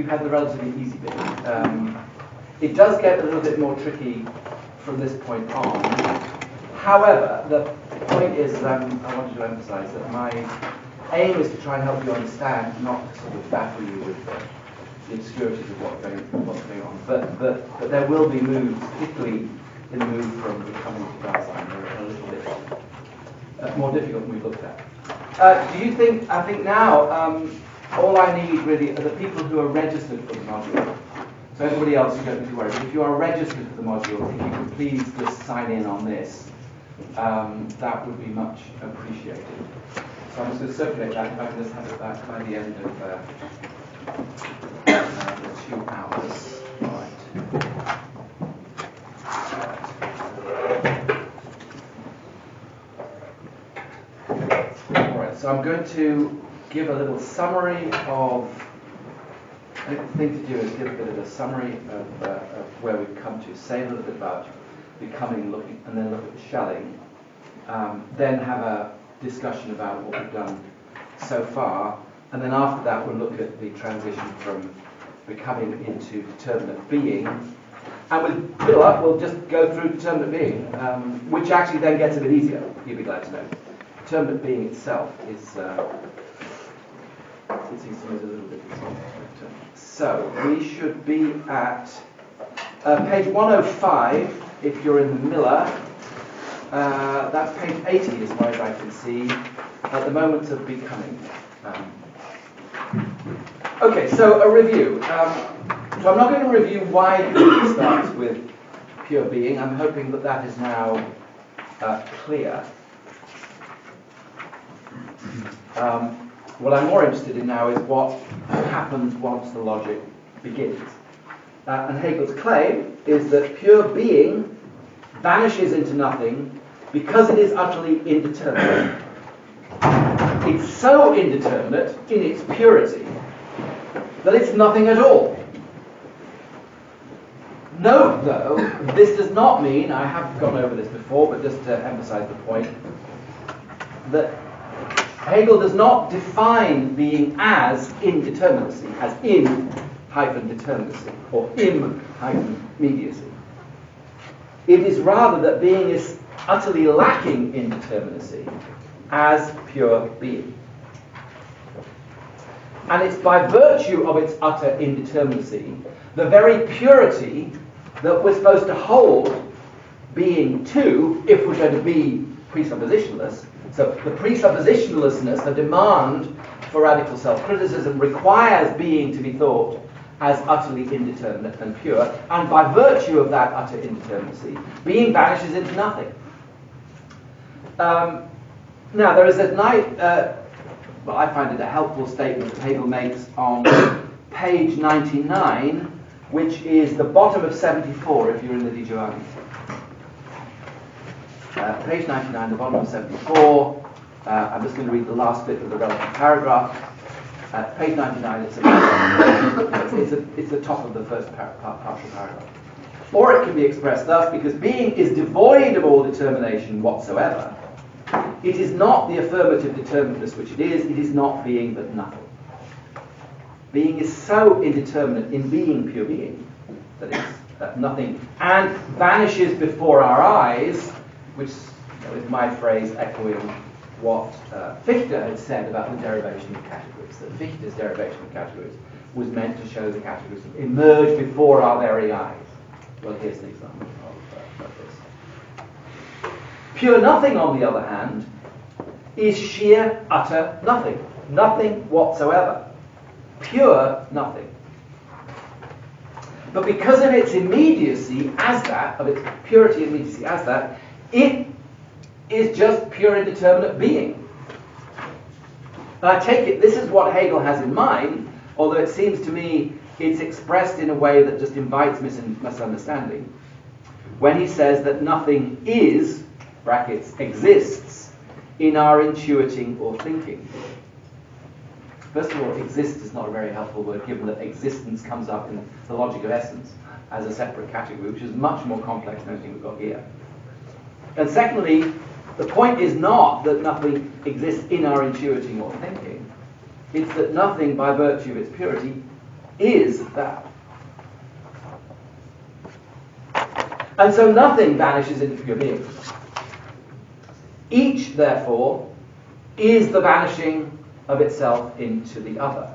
you've had the relatively easy bit. Um, it does get a little bit more tricky from this point on. However, the point is, I wanted to emphasize that my aim is to try and help you understand, not to sort of baffle you with the, the obscurities of what's going, what's going on. But, but, but there will be moves, particularly in the move from becoming to Dasein, a little bit uh, more difficult than we've looked at. Uh, do you think, I think now, um, all I need really are the people who are registered for the module. So everybody else, you don't need to worry. But if you are registered for the module, if you could please just sign in on this, um, that would be much appreciated. So I'm just going to circulate that, if I can just have it back by the end of uh, uh, two hours. All right. All right, so I'm going to give a little summary of. I think the thing to do is give a bit of a summary of, uh, of where we've come to, say a little bit about becoming, looking, and then look at the Schelling. Um, then have a discussion about what we've done so far, and then after that we'll look at the transition from becoming into determinate being. And with Philip, we'll just go through determinate being, um, which actually then gets a bit easier, you'll be glad to know. Determinate being itself is, uh, me a little bit So we should be at uh, page 105 if you're in the Miller. Uh, that's page 80 as far as I can see, at the moment of becoming. Um, okay, so a review. Um, so I'm not going to review why it starts with pure being. I'm hoping that that is now uh, clear. Um, what I'm more interested in now is what happens once the logic begins. Uh, and Hegel's claim is that pure being vanishes into nothing because it is utterly indeterminate. It's so indeterminate in its purity that it's nothing at all. Note, though, this does not mean, I have gone over this before, but just to emphasize the point, that Hegel does not define being as indeterminacy, as in hyphen determinacy, or im hyphen mediacy. It is rather that being is utterly lacking in determinacy as pure being. And it's by virtue of its utter indeterminacy, the very purity that we're supposed to hold being to if we're going to be presuppositionless. So the presuppositionlessness, the demand for radical self-criticism requires being to be thought as utterly indeterminate and pure, and by virtue of that utter indeterminacy, being vanishes into nothing. Um, now, there is a nice, uh, well, I find it a helpful statement that Hegel makes on page 99 which is the bottom of 74 if you're in the Di Giovanni. Uh, page 99, the bottom of 74. Uh, I'm just going to read the last bit of the relevant paragraph. Uh, page 99, it's, a, it's, a, it's the top of the first par- partial paragraph. Or it can be expressed thus because being is devoid of all determination whatsoever. It is not the affirmative determinateness which it is, it is not being but nothing. Being is so indeterminate in being pure being that it's nothing and vanishes before our eyes, which is my phrase echoing what uh, Fichte had said about the derivation of categories, that Fichte's derivation of categories was meant to show the categories emerge before our very eyes. Well, here's an example of, uh, of this. Pure nothing, on the other hand, is sheer, utter nothing. Nothing whatsoever pure nothing. But because of its immediacy as that, of its purity immediacy as that, it is just pure indeterminate being. I take it this is what Hegel has in mind, although it seems to me it's expressed in a way that just invites mis- misunderstanding. When he says that nothing is, brackets, exists in our intuiting or thinking. First of all, exist is not a very helpful word, given that existence comes up in the logic of essence as a separate category, which is much more complex than anything we've got here. And secondly, the point is not that nothing exists in our intuiting or thinking. It's that nothing, by virtue of its purity, is that. And so nothing vanishes into pure being. Each, therefore, is the vanishing of itself into the other.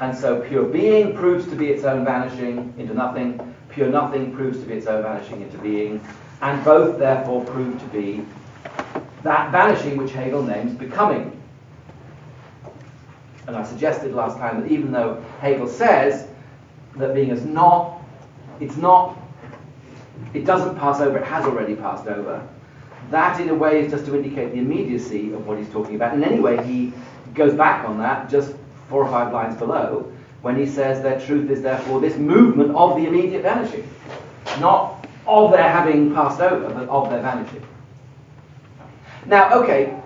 And so pure being proves to be its own vanishing into nothing, pure nothing proves to be its own vanishing into being, and both therefore prove to be that vanishing which Hegel names becoming. And I suggested last time that even though Hegel says that being is not, it's not, it doesn't pass over, it has already passed over, that in a way is just to indicate the immediacy of what he's talking about. And anyway, he goes back on that just four or five lines below when he says that truth is therefore this movement of the immediate vanishing. Not of their having passed over, but of their vanishing. Now, okay,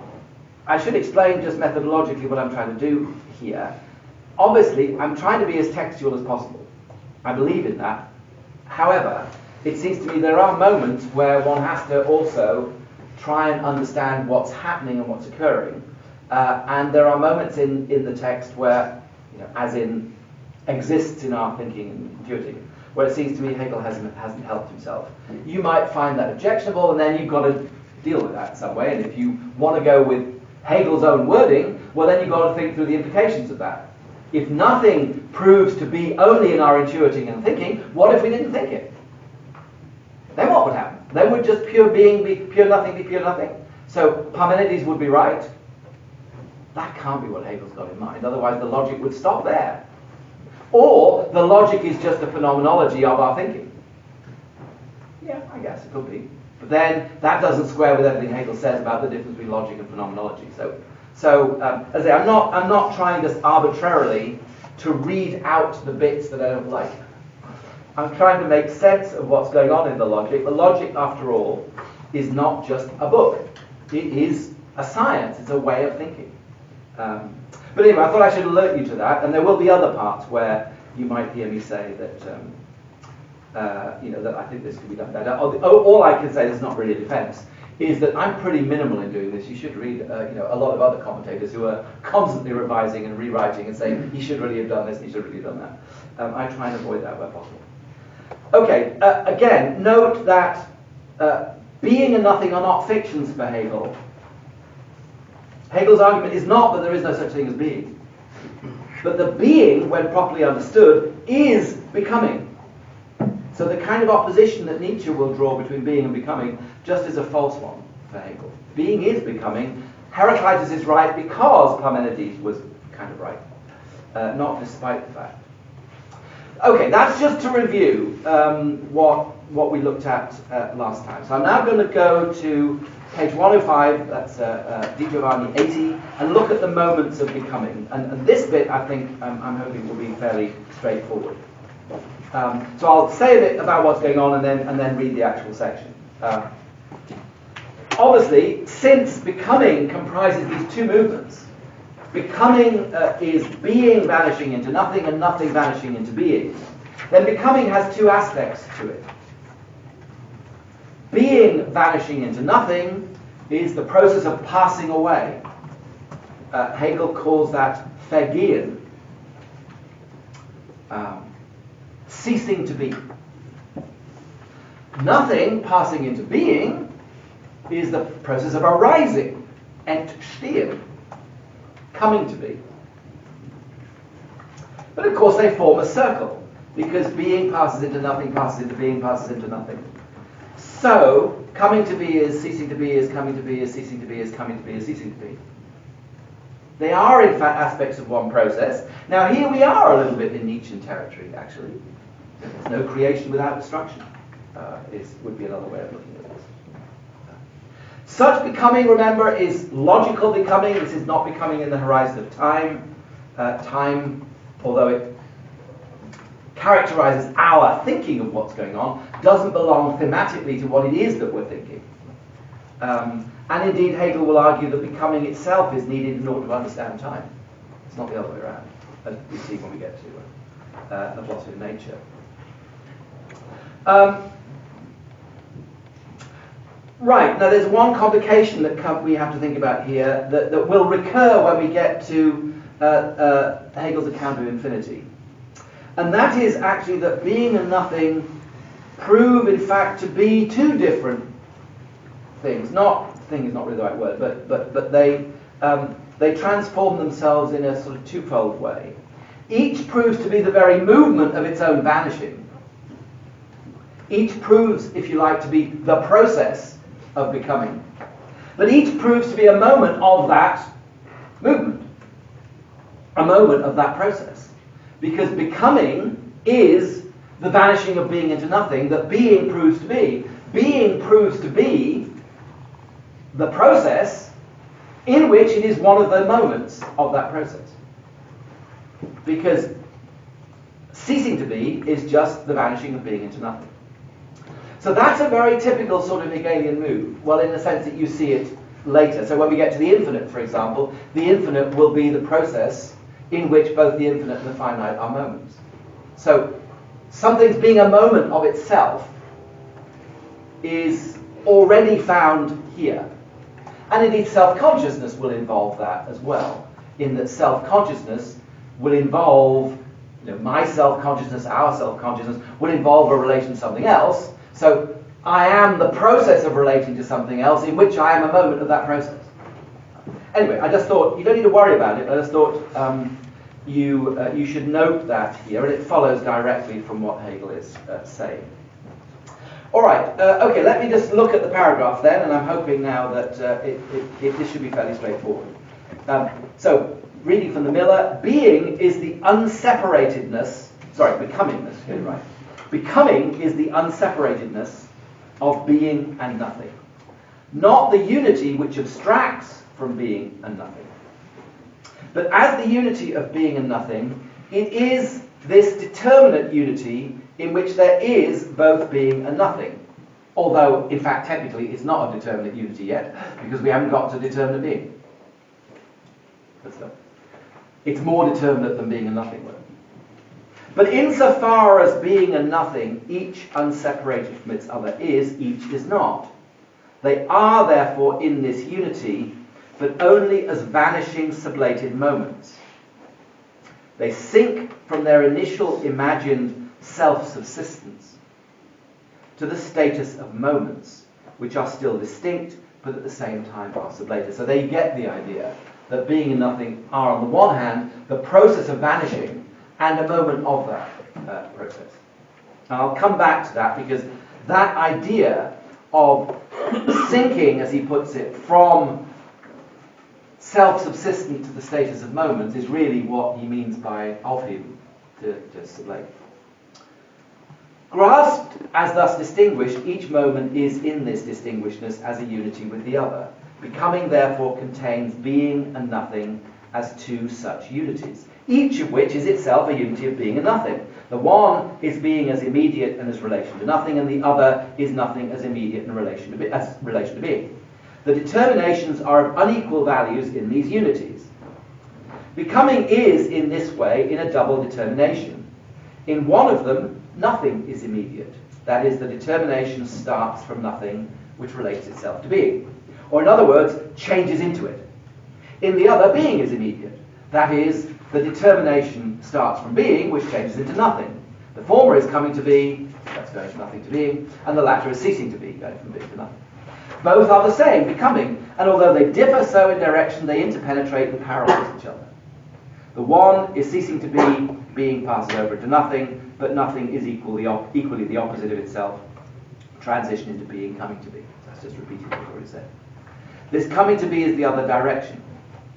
I should explain just methodologically what I'm trying to do here. Obviously, I'm trying to be as textual as possible. I believe in that. However, it seems to me there are moments where one has to also try and understand what's happening and what's occurring. Uh, and there are moments in, in the text where, you know, as in exists in our thinking and intuiting, where it seems to me Hegel hasn't, hasn't helped himself. You might find that objectionable, and then you've got to deal with that in some way. And if you want to go with Hegel's own wording, well, then you've got to think through the implications of that. If nothing proves to be only in our intuiting and thinking, what if we didn't think it? Then what would happen? Then would just pure being be pure nothing be pure nothing? So Parmenides would be right. That can't be what Hegel's got in mind. Otherwise, the logic would stop there. Or the logic is just a phenomenology of our thinking. Yeah, I guess it could be. But then that doesn't square with everything Hegel says about the difference between logic and phenomenology. So, so um, as I say, I'm not, I'm not trying just arbitrarily to read out the bits that I don't like. I'm trying to make sense of what's going on in the logic. The logic, after all, is not just a book. It is a science. It's a way of thinking. Um, but anyway, I thought I should alert you to that, and there will be other parts where you might hear me say that, um, uh, you know, that I think this could be done better. All I can say, is not really a defense, is that I'm pretty minimal in doing this. You should read, uh, you know, a lot of other commentators who are constantly revising and rewriting and saying, he should really have done this, he should really have done that. Um, I try and avoid that where possible. Okay, uh, again, note that uh, being and nothing are not fictions for Hegel. Hegel's argument is not that there is no such thing as being, but the being, when properly understood, is becoming. So the kind of opposition that Nietzsche will draw between being and becoming just is a false one for Hegel. Being is becoming. Heraclitus is right because Parmenides was kind of right, uh, not despite the fact. Okay, that's just to review um, what, what we looked at uh, last time. So I'm now going to go to page 105, that's uh, uh, Di Giovanni 80, and look at the moments of becoming. And, and this bit, I think, um, I'm hoping will be fairly straightforward. Um, so I'll say a bit about what's going on and then, and then read the actual section. Uh, obviously, since becoming comprises these two movements, becoming uh, is being vanishing into nothing and nothing vanishing into being, then becoming has two aspects to it. Being vanishing into nothing is the process of passing away. Uh, Hegel calls that vergehen, um, ceasing to be. Nothing passing into being is the process of arising, entstehen coming to be. But of course they form a circle, because being passes into nothing, passes into being, passes into nothing. So, coming to be is ceasing to be is coming to be is ceasing to be is coming to be is ceasing to be. They are, in fact, aspects of one process. Now, here we are a little bit in Nietzschean territory, actually. There's no creation without destruction, uh, is, would be another way of looking at this. Such becoming, remember, is logical becoming. This is not becoming in the horizon of time. Uh, time, although it characterizes our thinking of what's going on, doesn't belong thematically to what it is that we're thinking. Um, and indeed, Hegel will argue that becoming itself is needed in order to understand time. It's not the other way around, as we see when we get to uh, the philosophy of nature. Um, Right, now there's one complication that we have to think about here that, that will recur when we get to uh, uh, Hegel's account of infinity. And that is actually that being and nothing prove, in fact, to be two different things. Not thing is not really the right word, but but but they um, they transform themselves in a sort of twofold way. Each proves to be the very movement of its own vanishing. Each proves, if you like, to be the process of becoming. But each proves to be a moment of that movement, a moment of that process. Because becoming is the vanishing of being into nothing that being proves to be. Being proves to be the process in which it is one of the moments of that process. Because ceasing to be is just the vanishing of being into nothing. So that's a very typical sort of Hegelian move. Well, in the sense that you see it later. So when we get to the infinite, for example, the infinite will be the process in which both the infinite and the finite are moments. So something's being a moment of itself is already found here. And indeed, self consciousness will involve that as well, in that self consciousness will involve you know, my self consciousness, our self consciousness, will involve a relation to something else. So I am the process of relating to something else in which I am a moment of that process. Anyway, I just thought, you don't need to worry about it, I just thought um, you, uh, you should note that here, and it follows directly from what Hegel is uh, saying. All right, uh, okay, let me just look at the paragraph then, and I'm hoping now that uh, it, it, it, this should be fairly straightforward. Um, so, reading from the Miller, being is the unseparatedness, sorry, becomingness, get right. Becoming is the unseparatedness of being and nothing, not the unity which abstracts from being and nothing. But as the unity of being and nothing, it is this determinate unity in which there is both being and nothing. Although, in fact, technically, it's not a determinate unity yet, because we haven't got to determinate being. It's more determinate than being and nothing were. But insofar as being and nothing, each unseparated from its other is, each is not. They are therefore in this unity, but only as vanishing sublated moments. They sink from their initial imagined self-subsistence to the status of moments, which are still distinct, but at the same time are sublated. So they get the idea that being and nothing are, on the one hand, the process of vanishing, and a moment of that uh, process. And I'll come back to that because that idea of sinking, as he puts it, from self-subsistent to the status of moments is really what he means by aufheben to, to sublate. Grasped as thus distinguished, each moment is in this distinguishedness as a unity with the other. Becoming therefore contains being and nothing as two such unities each of which is itself a unity of being and nothing. The one is being as immediate and as relation to nothing, and the other is nothing as immediate and relation to be, as relation to being. The determinations are of unequal values in these unities. Becoming is, in this way, in a double determination. In one of them, nothing is immediate. That is, the determination starts from nothing, which relates itself to being. Or, in other words, changes into it. In the other, being is immediate. That is, the determination starts from being, which changes into nothing. The former is coming to be, that's going from nothing to being, and the latter is ceasing to be, going from being to nothing. Both are the same, becoming, and although they differ so in direction, they interpenetrate and parallel each other. The one is ceasing to be, being passes over into nothing, but nothing is equally, op- equally the opposite of itself. Transition into being, coming to be. That's just repeating what I've already said. This coming to be is the other direction.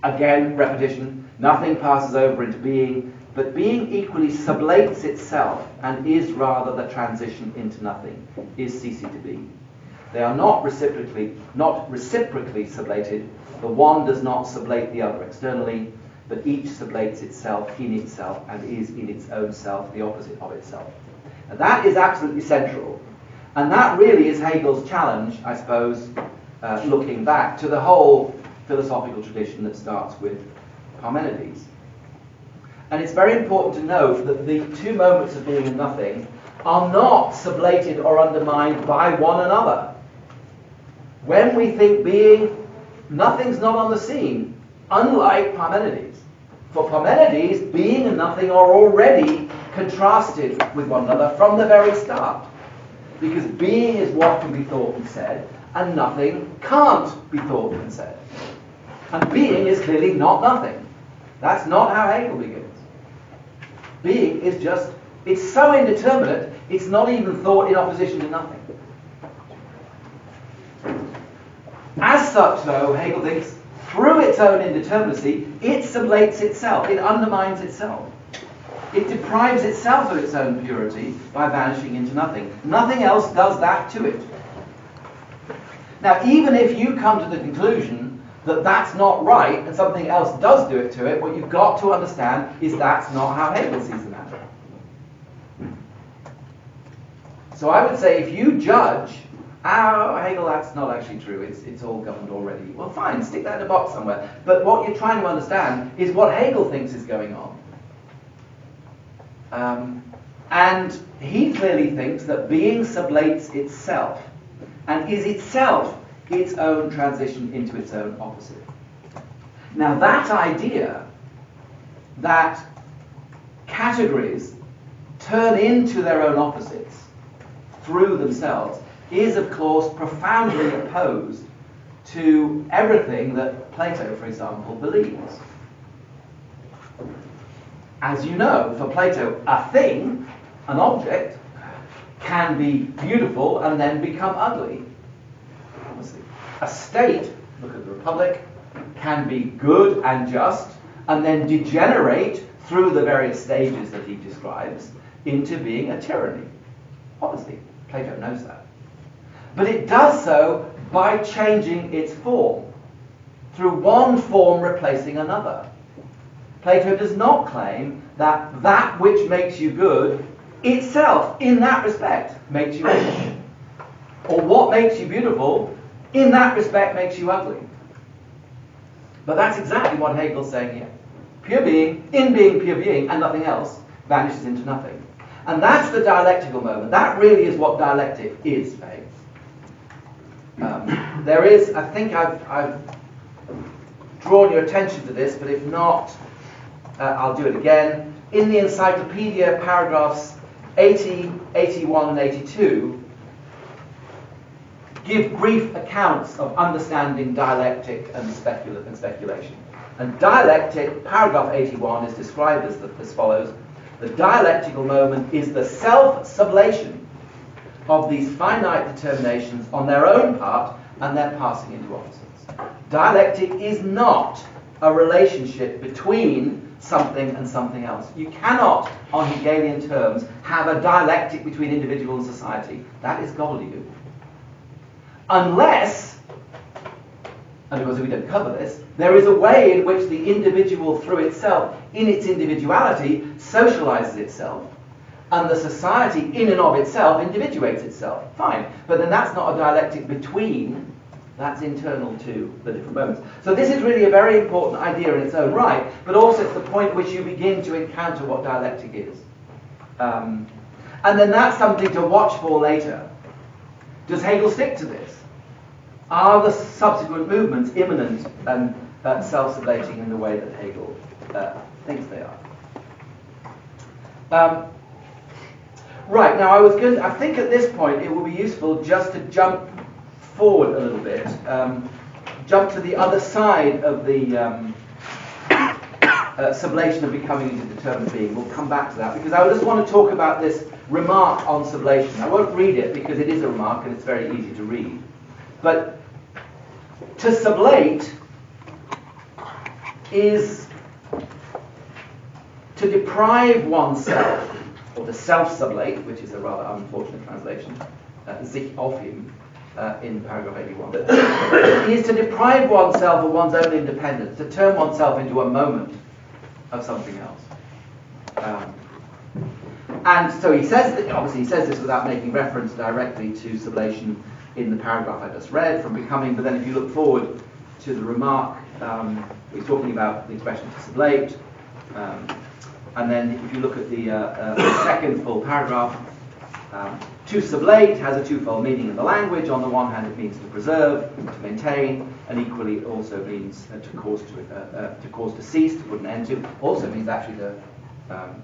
Again, repetition, Nothing passes over into being, but being equally sublates itself and is rather the transition into nothing, is ceasing to be. They are not reciprocally, not reciprocally sublated. The one does not sublate the other externally, but each sublates itself in itself and is in its own self the opposite of itself. And that is absolutely central. And that really is Hegel's challenge, I suppose, uh, looking back to the whole philosophical tradition that starts with Parmenides. And it's very important to note that the two moments of being and nothing are not sublated or undermined by one another. When we think being, nothing's not on the scene, unlike Parmenides. For Parmenides, being and nothing are already contrasted with one another from the very start. Because being is what can be thought and said, and nothing can't be thought and said. And being is clearly not nothing. That's not how Hegel begins. Being is just, it's so indeterminate, it's not even thought in opposition to nothing. As such, though, Hegel thinks, through its own indeterminacy, it sublates itself, it undermines itself. It deprives itself of its own purity by vanishing into nothing. Nothing else does that to it. Now, even if you come to the conclusion that that's not right and something else does do it to it, what you've got to understand is that's not how Hegel sees the matter. So I would say if you judge, oh, Hegel, that's not actually true, it's, it's all governed already, well, fine, stick that in a box somewhere. But what you're trying to understand is what Hegel thinks is going on. Um, and he clearly thinks that being sublates itself and is itself its own transition into its own opposite. Now, that idea that categories turn into their own opposites through themselves is, of course, profoundly opposed to everything that Plato, for example, believes. As you know, for Plato, a thing, an object, can be beautiful and then become ugly. A state, look at the Republic, can be good and just and then degenerate through the various stages that he describes into being a tyranny. Obviously, Plato knows that. But it does so by changing its form, through one form replacing another. Plato does not claim that that which makes you good itself, in that respect, makes you evil. Or what makes you beautiful, in that respect, makes you ugly. But that's exactly what Hegel's saying here. Pure being, in being pure being, and nothing else, vanishes into nothing. And that's the dialectical moment. That really is what dialectic is Hegel. Um, there is, I think I've, I've drawn your attention to this, but if not, uh, I'll do it again. In the encyclopedia, paragraphs 80, 81, and 82 give brief accounts of understanding dialectic and, specula- and speculation. And dialectic, paragraph 81, is described as, the, as follows The dialectical moment is the self sublation of these finite determinations on their own part and their passing into opposites. Dialectic is not a relationship between something and something else. You cannot, on Hegelian terms, have a dialectic between individual and society. That is gobbledygook. Unless, and because we don't cover this, there is a way in which the individual through itself, in its individuality, socializes itself, and the society in and of itself individuates itself. Fine. But then that's not a dialectic between that's internal to the different moments. So this is really a very important idea in its own right, but also it's the point at which you begin to encounter what dialectic is. Um, and then that's something to watch for later. Does Hegel stick to this? Are the subsequent movements immanent and uh, self-sublating in the way that Hegel uh, thinks they are? Um, right, now I was going to, I think at this point it will be useful just to jump forward a little bit, um, jump to the other side of the um, uh, sublation of becoming into determined being. We'll come back to that because I just want to talk about this remark on sublation. I won't read it because it is a remark and it's very easy to read. But to sublate is to deprive oneself, or to self-sublate, which is a rather unfortunate translation, uh, of him, uh, in paragraph 81, is to deprive oneself of one's own independence, to turn oneself into a moment of something else. Um, and so he says, that, obviously he says this without making reference directly to sublation in the paragraph I just read from becoming, but then if you look forward to the remark, um, he's talking about the expression to sublate, um, and then if you look at the, uh, uh, the second full paragraph, um, to sublate has a twofold meaning in the language. On the one hand, it means to preserve, to maintain, and equally also means uh, to cause to, uh, uh, to cause to cease, to put an end to. Also means actually to um,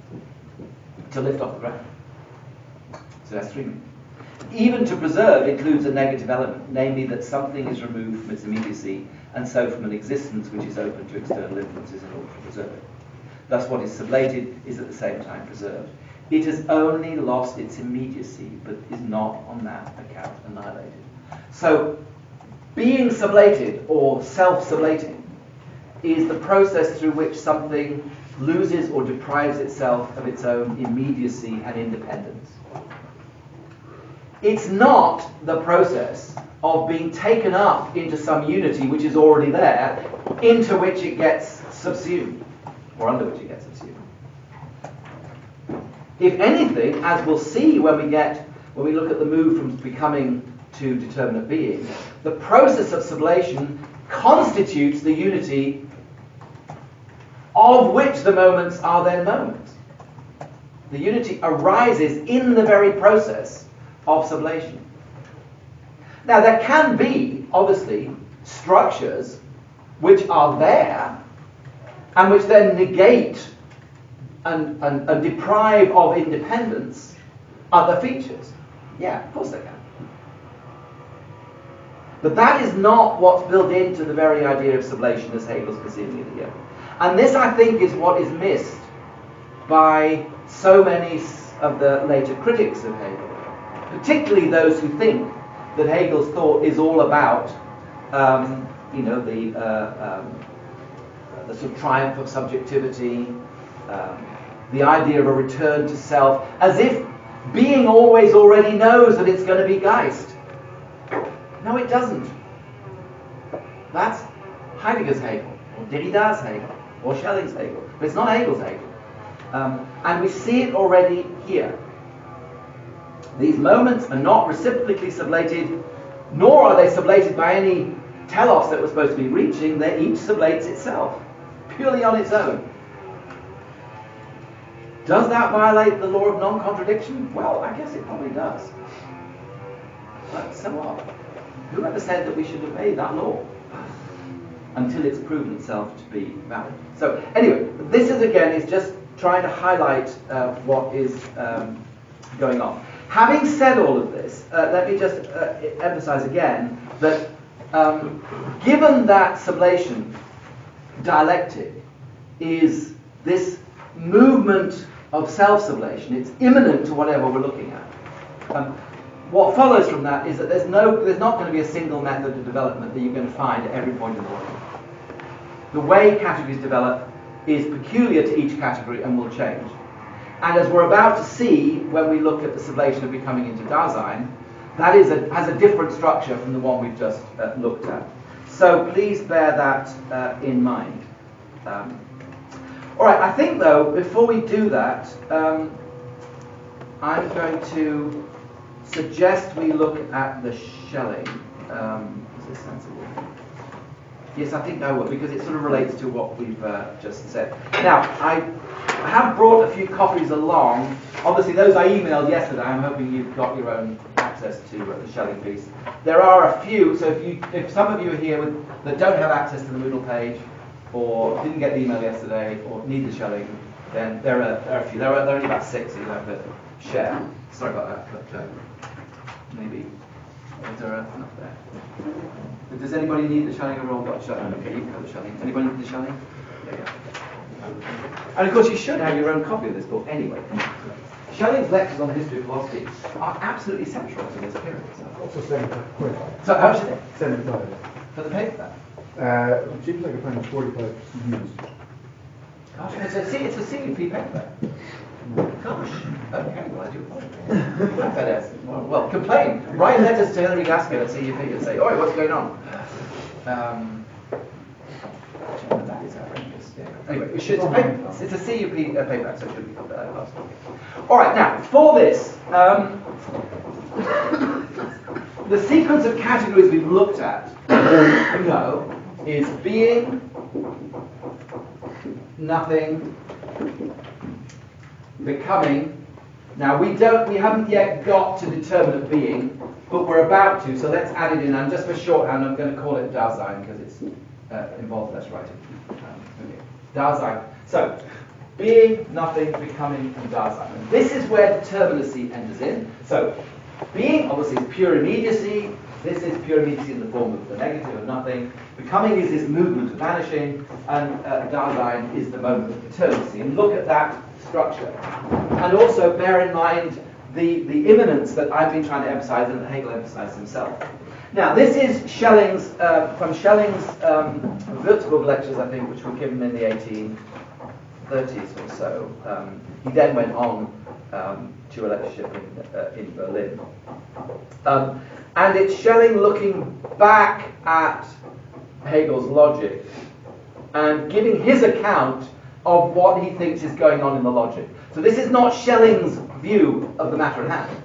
to lift off the ground. So that's three meanings. Even to preserve includes a negative element, namely that something is removed from its immediacy and so from an existence which is open to external influences in order to preserve it. Thus, what is sublated is at the same time preserved. It has only lost its immediacy, but is not on that account annihilated. So, being sublated or self sublating is the process through which something loses or deprives itself of its own immediacy and independence. It's not the process of being taken up into some unity which is already there, into which it gets subsumed, or under which it gets subsumed. If anything, as we'll see when we get when we look at the move from becoming to determinate being, the process of sublation constitutes the unity of which the moments are then moments. The unity arises in the very process of sublation. Now, there can be, obviously, structures which are there and which then negate and, and, and deprive of independence other features. Yeah, of course they can. But that is not what's built into the very idea of sublation as Hegel's conceiving it here. And this, I think, is what is missed by so many of the later critics of Hegel particularly those who think that Hegel's thought is all about, um, you know, the, uh, um, the sort of triumph of subjectivity, um, the idea of a return to self, as if being always already knows that it's going to be Geist. No, it doesn't. That's Heidegger's Hegel, or Derrida's Hegel, or Schelling's Hegel, but it's not Hegel's Hegel. Um, and we see it already here. These moments are not reciprocally sublated, nor are they sublated by any telos that we're supposed to be reaching. They each sublates itself, purely on its own. Does that violate the law of non-contradiction? Well, I guess it probably does. But so what? Whoever said that we should obey that law? Until it's proven itself to be valid. So anyway, this is again is just trying to highlight uh, what is um, going on. Having said all of this, uh, let me just uh, emphasize again that um, given that sublation dialectic is this movement of self-sublation, it's immanent to whatever we're looking at. Um, what follows from that is that there's no, there's not going to be a single method of development that you're going to find at every point in the world. The way categories develop is peculiar to each category and will change. And as we're about to see when we look at the sublation of becoming into Dasein, that is a, has a different structure from the one we've just uh, looked at. So please bear that uh, in mind. Um, all right, I think though, before we do that, um, I'm going to suggest we look at the Schelling. Um, is this? Yes, I think I will, because it sort of relates to what we've uh, just said. Now, I I have brought a few copies along. Obviously, those I emailed yesterday. I'm hoping you've got your own access to uh, the Schelling piece. There are a few, so if you, if some of you are here with, that don't have access to the Moodle page, or didn't get the email yesterday, or need the Schelling, then there are, there are a few. There are, there are only about six, so you have to share. Sorry about that, but uh, maybe is there enough there? Does anybody need the Schelling or all got Schelling? Okay, you've got the Schelling. Anybody need the Schelling? Yeah, yeah. And of course, you should have your own copy of this book anyway. Schelling's lectures on the history of philosophy are absolutely central to this period. Also seventy-five So how much is it? Seventy-five. For the paper? Uh, seems like I found forty-five used. Gosh, it's a, it's a CUP paper. Gosh, okay, well I do apologize. Better, well, well, complain. Write letters to Hilary Gaskell at CUP and say, oi, what's going on? Um, that is outrageous. Anyway, it should, it's, it's a CUP uh, paper, so it should be called that last one. All right, now, for this, um, the sequence of categories we've looked at, you know, is being, nothing, becoming. Now we don't, we haven't yet got to determinate being, but we're about to. So let's add it in. And just for shorthand, I'm going to call it Dasein because it's uh, involved less writing. Um. Dasein. So being, nothing, becoming, and Dasein. And this is where determinacy enters in. So, being obviously is pure immediacy. This is pure immediacy in the form of the negative of nothing. Becoming is this movement of vanishing, and uh, Dasein is the moment of determinacy. And look at that structure. And also bear in mind the, the immanence that I've been trying to emphasize and that Hegel emphasized himself. Now, this is Schelling's, uh, from Schelling's um, Würzburg lectures, I think, which were given in the 1830s or so. Um, he then went on um, to a lectureship in, uh, in Berlin. Um, and it's Schelling looking back at Hegel's logic and giving his account of what he thinks is going on in the logic. So this is not Schelling's view of the matter at hand.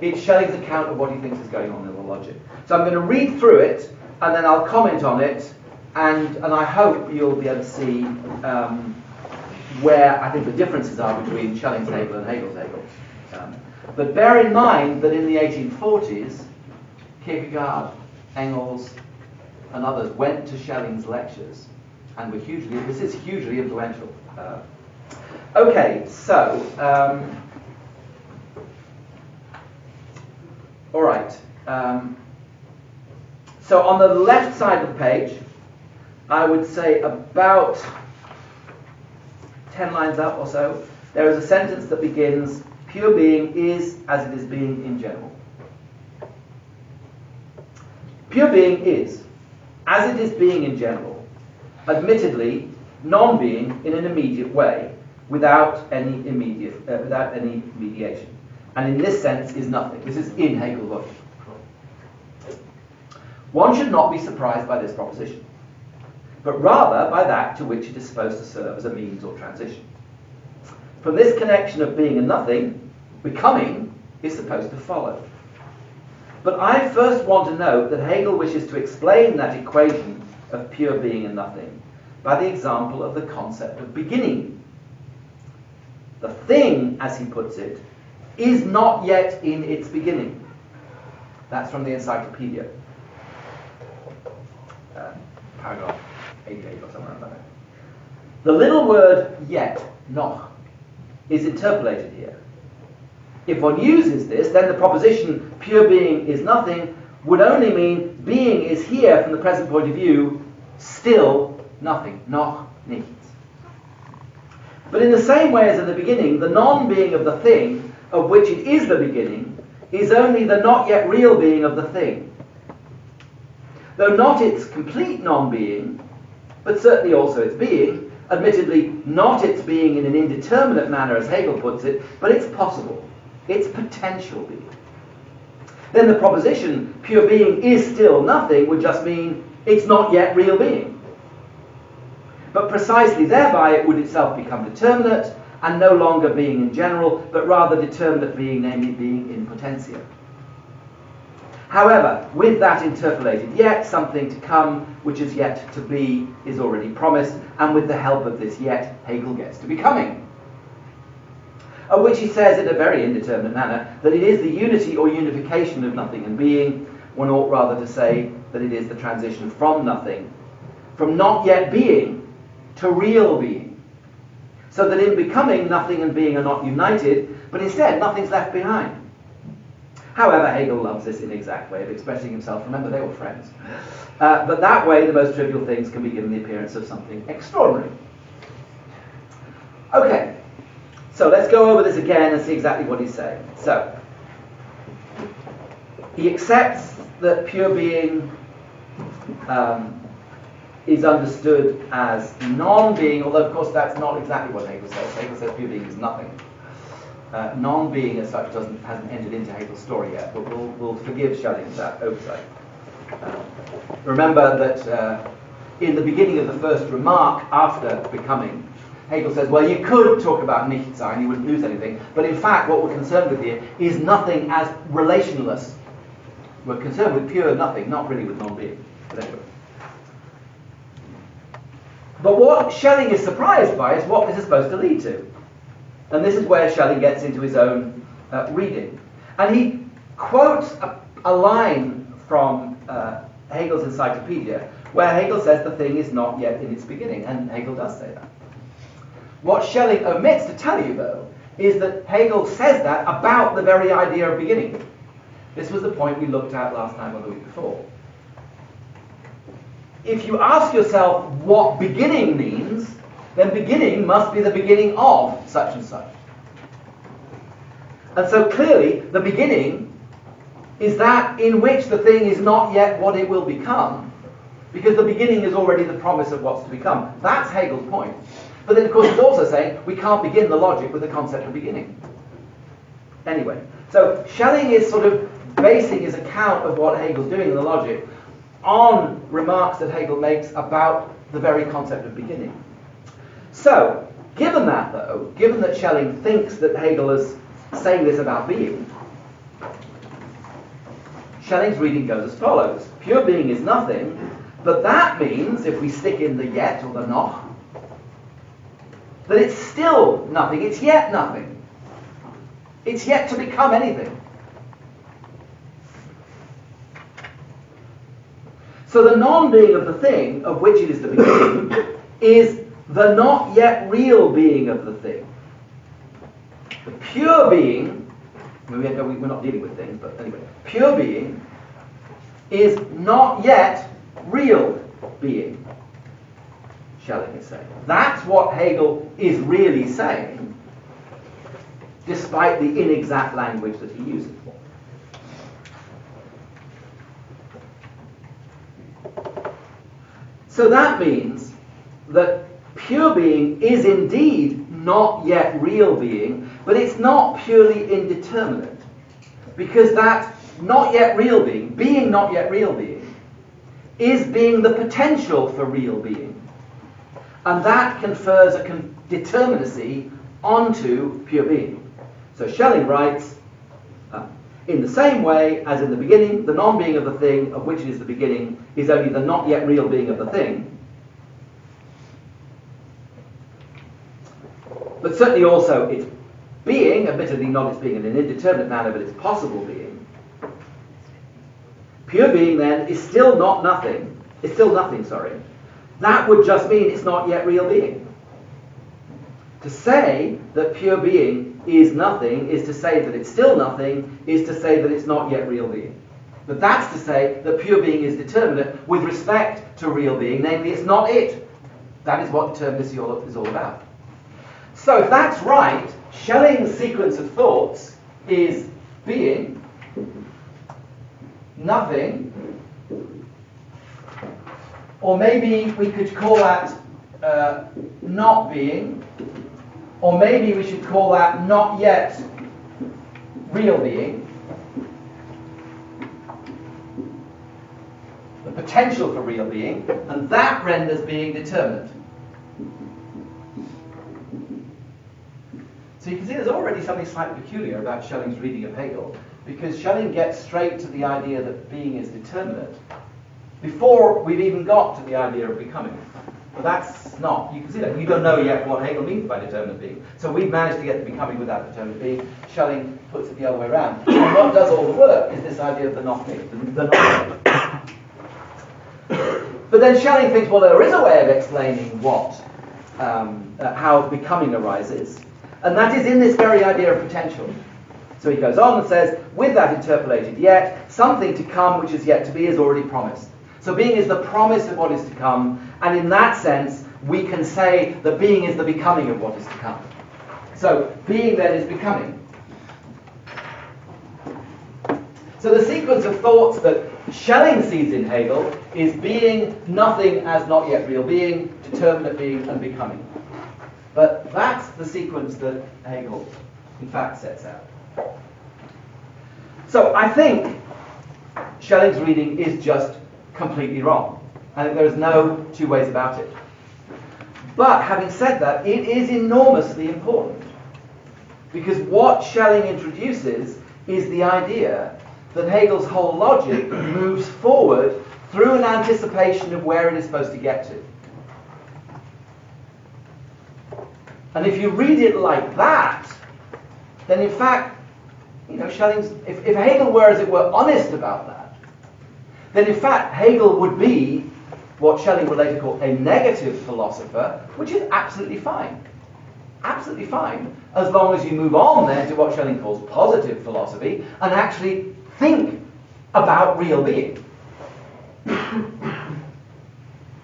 It's Schelling's account of what he thinks is going on in the logic. So I'm going to read through it, and then I'll comment on it, and, and I hope you'll be able to see um, where I think the differences are between Schelling's Hegel and Hegel's Hegel. Um, but bear in mind that in the 1840s, Kierkegaard, Engels, and others went to Schelling's lectures and we're hugely, this is hugely influential. Uh, okay, so, um, all right. Um, so on the left side of the page, I would say about 10 lines up or so, there is a sentence that begins, pure being is as it is being in general. Pure being is, as it is being in general, admittedly non-being in an immediate way, without any immediate, uh, without any mediation, and in this sense is nothing. This is in Hegel logic. One should not be surprised by this proposition, but rather by that to which it is supposed to serve as a means or transition. From this connection of being and nothing, becoming is supposed to follow. But I first want to note that Hegel wishes to explain that equation of pure being and nothing by the example of the concept of beginning. The thing, as he puts it, is not yet in its beginning. That's from the encyclopedia uh, paragraph 88 or somewhere like that. The little word yet, noch, is interpolated here. If one uses this, then the proposition pure being is nothing would only mean being is here from the present point of view, still nothing, noch nichts. But in the same way as in the beginning, the non-being of the thing, of which it is the beginning, is only the not yet real being of the thing though not its complete non-being, but certainly also its being, admittedly not its being in an indeterminate manner as Hegel puts it, but it's possible, its potential being. Then the proposition, pure being is still nothing, would just mean it's not yet real being. But precisely thereby it would itself become determinate, and no longer being in general, but rather determinate being, namely being in potentia. However, with that interpolated yet, something to come which is yet to be is already promised, and with the help of this yet, Hegel gets to becoming. Of which he says in a very indeterminate manner that it is the unity or unification of nothing and being, one ought rather to say that it is the transition from nothing, from not yet being to real being. So that in becoming, nothing and being are not united, but instead nothing's left behind. However, Hegel loves this inexact way of expressing himself. Remember, they were friends. Uh, but that way, the most trivial things can be given the appearance of something extraordinary. Okay, so let's go over this again and see exactly what he's saying. So, he accepts that pure being um, is understood as non-being, although of course that's not exactly what Hegel says. Hegel says pure being is nothing. Uh, non-being as such doesn't hasn't entered into Hegel's story yet, but we'll, we'll forgive Schelling that oversight. Uh, remember that uh, in the beginning of the first remark after becoming, Hegel says, well, you could talk about Nichtsein, you wouldn't lose anything, but in fact what we're concerned with here is nothing as relationless. We're concerned with pure nothing, not really with non-being. But. What Schelling is surprised by is what this is supposed to lead to. And this is where Schelling gets into his own uh, reading. And he quotes a, a line from uh, Hegel's Encyclopedia, where Hegel says the thing is not yet in its beginning. And Hegel does say that. What Schelling omits to tell you, though, is that Hegel says that about the very idea of beginning. This was the point we looked at last time or the week before. If you ask yourself what beginning means, then beginning must be the beginning of such and such. And so clearly, the beginning is that in which the thing is not yet what it will become, because the beginning is already the promise of what's to become. That's Hegel's point. But then, of course, he's also saying we can't begin the logic with the concept of beginning. Anyway, so Schelling is sort of basing his account of what Hegel's doing in the logic on remarks that Hegel makes about the very concept of beginning. So, given that, though, given that Schelling thinks that Hegel is saying this about being, Schelling's reading goes as follows. Pure being is nothing, but that means, if we stick in the yet or the noch, that it's still nothing, it's yet nothing. It's yet to become anything. So the non-being of the thing, of which it is the beginning, is the not yet real being of the thing. The pure being, we're not dealing with things, but anyway, pure being is not yet real being. Schelling is saying. That's what Hegel is really saying, despite the inexact language that he uses. So that means that pure being is indeed not yet real being, but it's not purely indeterminate. Because that not yet real being, being not yet real being, is being the potential for real being. And that confers a con- determinacy onto pure being. So Schelling writes, uh, in the same way as in the beginning, the non-being of the thing, of which it is the beginning, is only the not yet real being of the thing. But certainly also its being, admittedly not its being in an indeterminate manner, but its possible being. Pure being then is still not nothing, It's still nothing, sorry, that would just mean it's not yet real being. To say that pure being is nothing is to say that it's still nothing, is to say that it's not yet real being. But that's to say that pure being is determinate with respect to real being, namely, it's not it. That is what determinacy is all about. So if that's right, Schelling's sequence of thoughts is being, nothing, or maybe we could call that uh, not being, or maybe we should call that not yet real being. The potential for real being, and that renders being determinate. So you can see there's already something slightly peculiar about Schelling's reading of Hegel, because Schelling gets straight to the idea that being is determinate, before we've even got to the idea of becoming. But that's not, you can see that. You don't know yet what Hegel means by determinate being. So we've managed to get to becoming without determinate being. Schelling puts it the other way around. And what does all the work is this idea of the not me, the, the not But then Schelling thinks, well, there is a way of explaining what, um, uh, how becoming arises. And that is in this very idea of potential. So he goes on and says, with that interpolated yet, something to come which is yet to be is already promised. So being is the promise of what is to come, and in that sense, we can say that being is the becoming of what is to come. So being then is becoming. So the sequence of thoughts that Schelling sees in Hegel is being, nothing as not yet real being, determinate being, and becoming. But that's the sequence that Hegel, in fact, sets out. So I think Schelling's reading is just completely wrong. I think there's no two ways about it. But having said that, it is enormously important. Because what Schelling introduces is the idea that Hegel's whole logic moves forward through an anticipation of where it is supposed to get to. And if you read it like that, then in fact, you know, Schelling's, if, if Hegel were, as it were, honest about that, then in fact Hegel would be what Schelling would later call a negative philosopher, which is absolutely fine. absolutely fine, as long as you move on then to what Schelling calls positive philosophy and actually think about real being.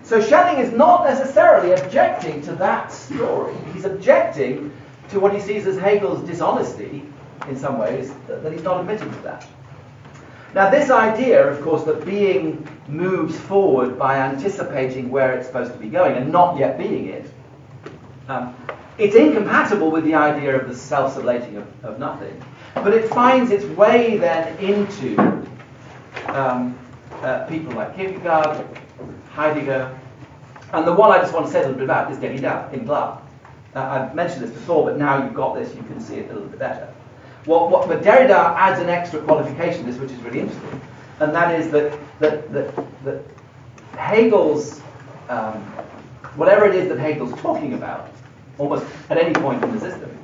so Schelling is not necessarily objecting to that story. He's objecting to what he sees as Hegel's dishonesty, in some ways, that, that he's not admitting to that. Now, this idea, of course, that being moves forward by anticipating where it's supposed to be going and not yet being it, um, it's incompatible with the idea of the self-sublating of, of, nothing. But it finds its way then into um, uh, people like Kierkegaard, Heidegger, and the one I just want to say a little bit about is Derrida in Glas. Uh, I've mentioned this before, but now you've got this, you can see it a little bit better. What, what, but Derrida adds an extra qualification to this, which is really interesting, and that is that, that, that, that Hegel's, um, whatever it is that Hegel's talking about, almost at any point in the system,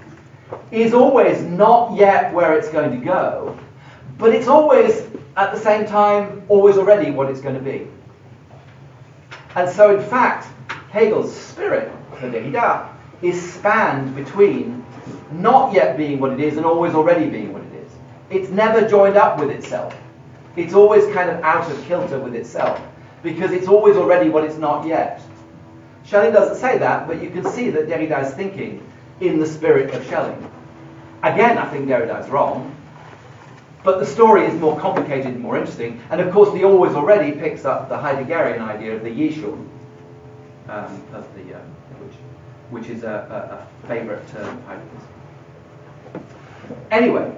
is always not yet where it's going to go, but it's always, at the same time, always already what it's going to be. And so, in fact, Hegel's spirit, the Derrida, is spanned between not yet being what it is and always already being what it is. It's never joined up with itself. It's always kind of out of kilter with itself because it's always already what it's not yet. Schelling doesn't say that, but you can see that Derrida is thinking in the spirit of Schelling. Again, I think Derrida is wrong, but the story is more complicated and more interesting. And of course, the always already picks up the Heideggerian idea of the je schon, um, of the, uh, which, which is a, a, a favourite term of Heidegger's. Anyway,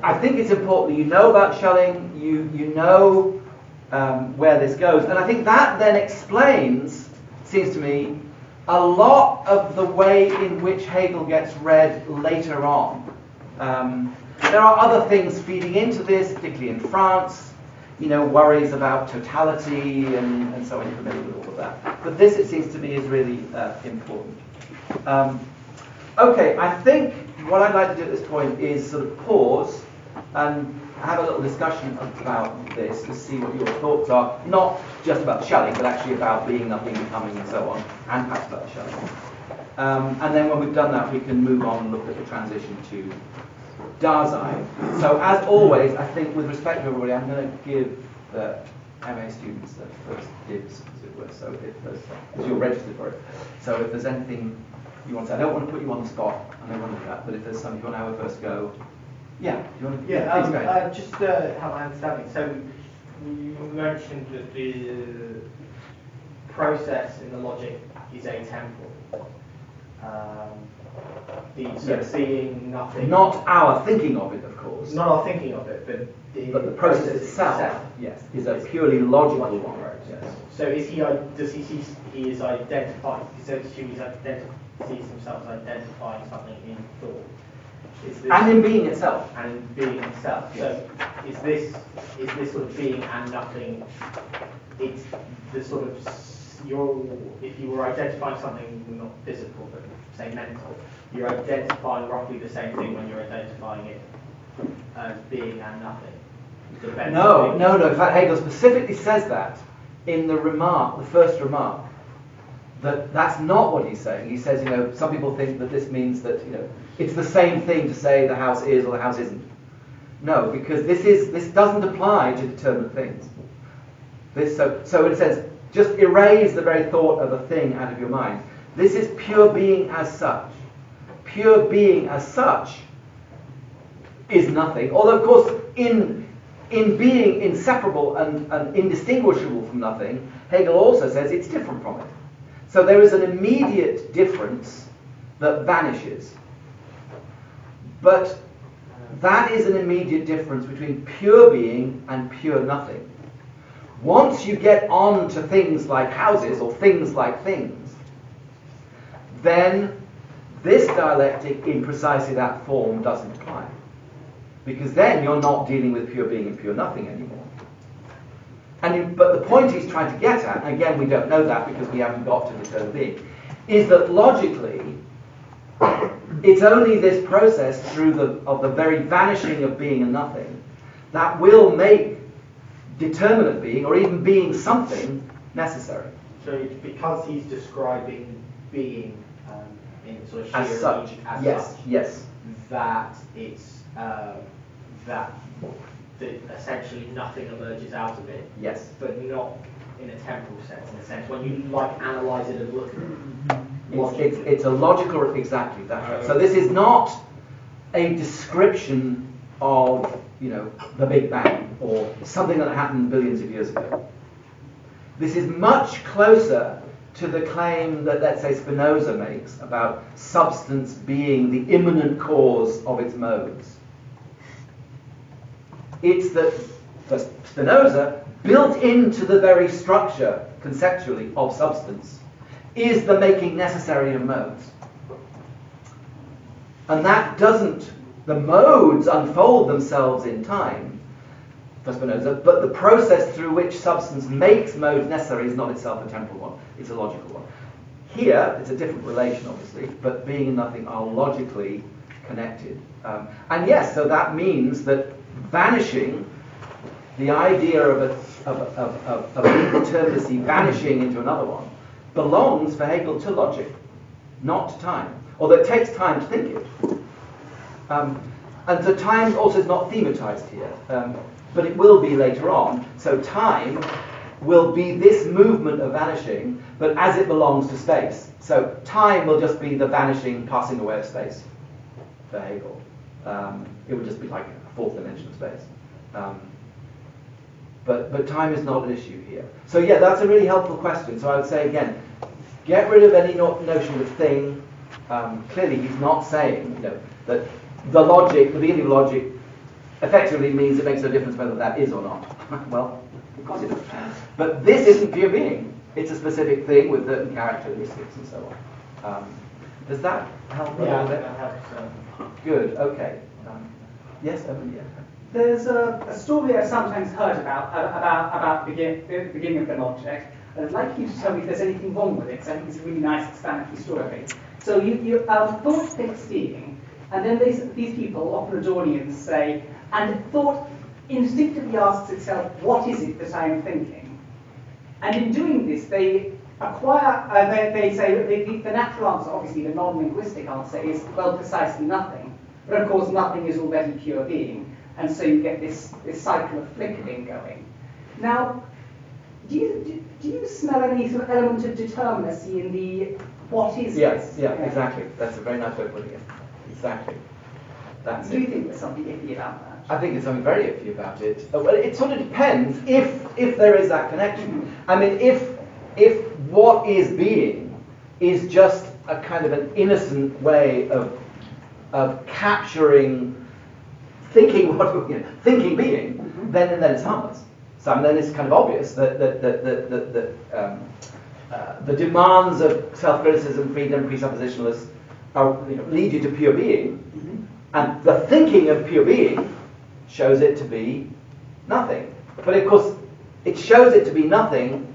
I think it's important that you know about Schelling, you, you know um, where this goes, and I think that then explains, seems to me, a lot of the way in which Hegel gets read later on. Um, there are other things feeding into this, particularly in France, you know, worries about totality and, and so on, you're familiar with all of that. But this, it seems to me, is really uh, important. Um, okay, I think what I'd like to do at this point is sort of pause and have a little discussion about this to see what your thoughts are, not just about Schelling, but actually about being, nothing, becoming, and so on, and perhaps about Schelling. Um, and then when we've done that, we can move on and look at the transition to Dasein. So as always, I think with respect to everybody, I'm going to give the MA students the first dibs, as it were. So if there's, you're registered for it. So if there's anything you want to say, I don't want to put you on the spot, I don't want to do that, but if there's something you want to have a first go, yeah, you want to, yeah, um, uh, just uh, have my understanding. So you mentioned that the process in the logic is atemporal. Um, the sort of seeing nothing. Not our thinking of it, of course. Not our thinking of it, but the, but the process, process itself, itself, yes, is a purely logical, one. Process. Yes. So is he? Does he see? He is identifying. So he's sees himself as identifying something in thought. and in being itself. And in being itself. Yes. So is this is this sort of being and nothing? It's the sort of you're if you were identifying something not physical but say mental, you're identifying roughly the same thing when you're identifying it as being and nothing. No, no, no. In fact, Hegel specifically says that in the remark, the first remark that that's not what he's saying. He says, you know, some people think that this means that, you know, it's the same thing to say the house is or the house isn't. No, because this is this doesn't apply to determinate things. This so so it says just erase the very thought of a thing out of your mind. This is pure being as such. Pure being as such is nothing. Although of course in in being inseparable and, and indistinguishable from nothing, Hegel also says it's different from it. So there is an immediate difference that vanishes. But that is an immediate difference between pure being and pure nothing. Once you get on to things like houses or things like things, then this dialectic in precisely that form doesn't apply. Because then you're not dealing with pure being and pure nothing anymore. And but the point he's trying to get at, again we don't know that because we haven't got to the third being, is that logically it's only this process through the of the very vanishing of being and nothing that will make determinate being or even being something necessary. So because he's describing being um, in sort of As such, as yes, such, yes. that it's um, that that essentially nothing emerges out of it, Yes. but not in a temporal sense. In a sense, when you like analyze it and look at it, It's, it's, it's a logical, exactly, that's right. So this is not a description of, you know, the Big Bang or something that happened billions of years ago. This is much closer to the claim that, let's say, Spinoza makes about substance being the immanent cause of its modes. It's that, for Spinoza, built into the very structure, conceptually, of substance, is the making necessary of modes. And that doesn't, the modes unfold themselves in time for Spinoza, but the process through which substance makes modes necessary is not itself a temporal one, it's a logical one. Here, it's a different relation, obviously, but being and nothing are logically connected. Um, and yes, so that means that vanishing, the idea of a, of, of, of, of indeterminacy vanishing into another one, belongs for Hegel to logic, not to time. Although it takes time to think it. Um, and so time also is not thematized here, um, but it will be later on. So time will be this movement of vanishing, but as it belongs to space. So time will just be the vanishing, passing away of space for Hegel. Um, it would just be like a fourth dimension of space. Um, but, but time is not an issue here. So yeah, that's a really helpful question. So I would say again, get rid of any no- notion of thing. Um, clearly, he's not saying you know, that the logic, the of logic, effectively means it makes no difference whether that is or not. well, of course it does. But this isn't pure being. It's a specific thing with certain characteristics and so on. Um, does that help a yeah, little bit? that helps. Um, Good. Okay. Um, yes, Emily. Yeah. There's a, a story I've sometimes heard about uh, about about the, begin, the beginning of the logic. And I'd like you to tell me if there's anything wrong with it, because I think it's a really nice explanatory story. So you, you um, thought fixed being, and then these, these people, often Adornians, say, and the thought instinctively asks itself, what is it that I am thinking? And in doing this, they acquire, uh, they, they say, the, the, natural answer, obviously the non-linguistic answer, is, well, precisely nothing. But of course, nothing is already pure being. And so you get this, this cycle of flickering going. Now, do you, do, do you smell any sort of element of determinacy in the what is Yes. this? Yeah. Exactly. That's a very nice way of putting it. Exactly. That's Do you think there's something iffy about that? I think there's something very iffy about it. Uh, Well, it sort of depends if if there is that connection. I mean, if if what is being is just a kind of an innocent way of of capturing thinking what you know, thinking being, then then it's harmless. So I mean, then it's kind of obvious that that that that, that, that um, uh, the demands of self-criticism, freedom, presuppositionalists are, you know, lead you to pure being, and the thinking of pure being shows it to be nothing. But of course, it shows it to be nothing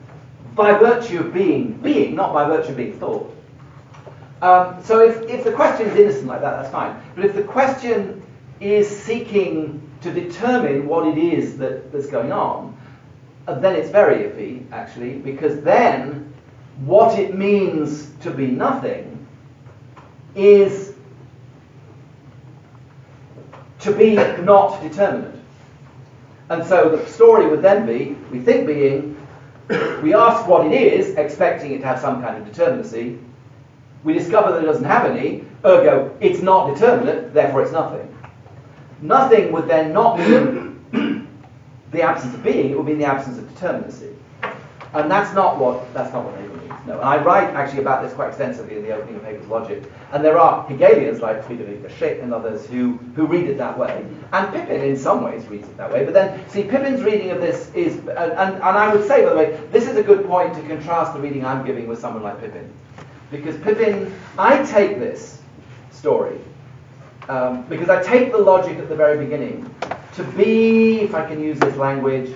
by virtue of being being, not by virtue of being thought. Um, so if, if the question is innocent like that, that's fine. But if the question is seeking to determine what it is that, that's going on, uh, then it's very iffy, actually, because then what it means to be nothing is to be not determinate. And so the story would then be we think being, we ask what it is, expecting it to have some kind of determinacy. We discover that it doesn't have any, ergo, it's not determinate, therefore it's nothing. Nothing would then not mean the absence of being, it would be the absence of determinacy. And that's not what that's not what Hegel. And I write actually about this quite extensively in the opening of Hegel's Logic. And there are Hegelians like Friedrike Schick and others who, who read it that way. And Pippin in some ways reads it that way. But then, see, Pippin's reading of this is, and, and, and I would say, by the way, this is a good point to contrast the reading I'm giving with someone like Pippin. Because Pippin, I take this story, um, because I take the logic at the very beginning to be, if I can use this language,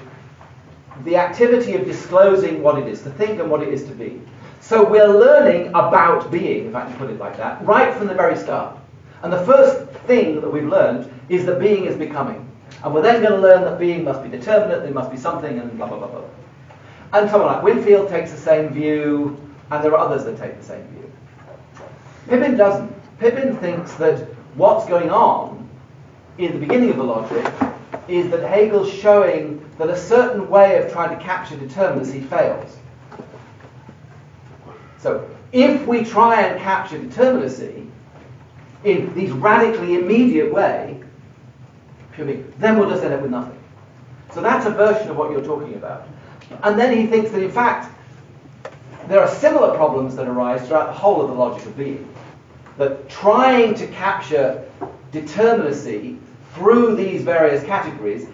the activity of disclosing what it is to think and what it is to be. So we're learning about being, if I can put it like that, right from the very start. And the first thing that we've learned is that being is becoming. And we're then going to learn that being must be determinate, there must be something, and blah, blah, blah, blah. And someone like Winfield takes the same view, and there are others that take the same view. Pippin doesn't. Pippin thinks that what's going on in the beginning of the logic is that Hegel's showing that a certain way of trying to capture determinacy fails. So if we try and capture determinacy in these radically immediate way, then we'll just end up with nothing. So that's a version of what you're talking about. And then he thinks that in fact there are similar problems that arise throughout the whole of the logic of being. That trying to capture determinacy through these various categories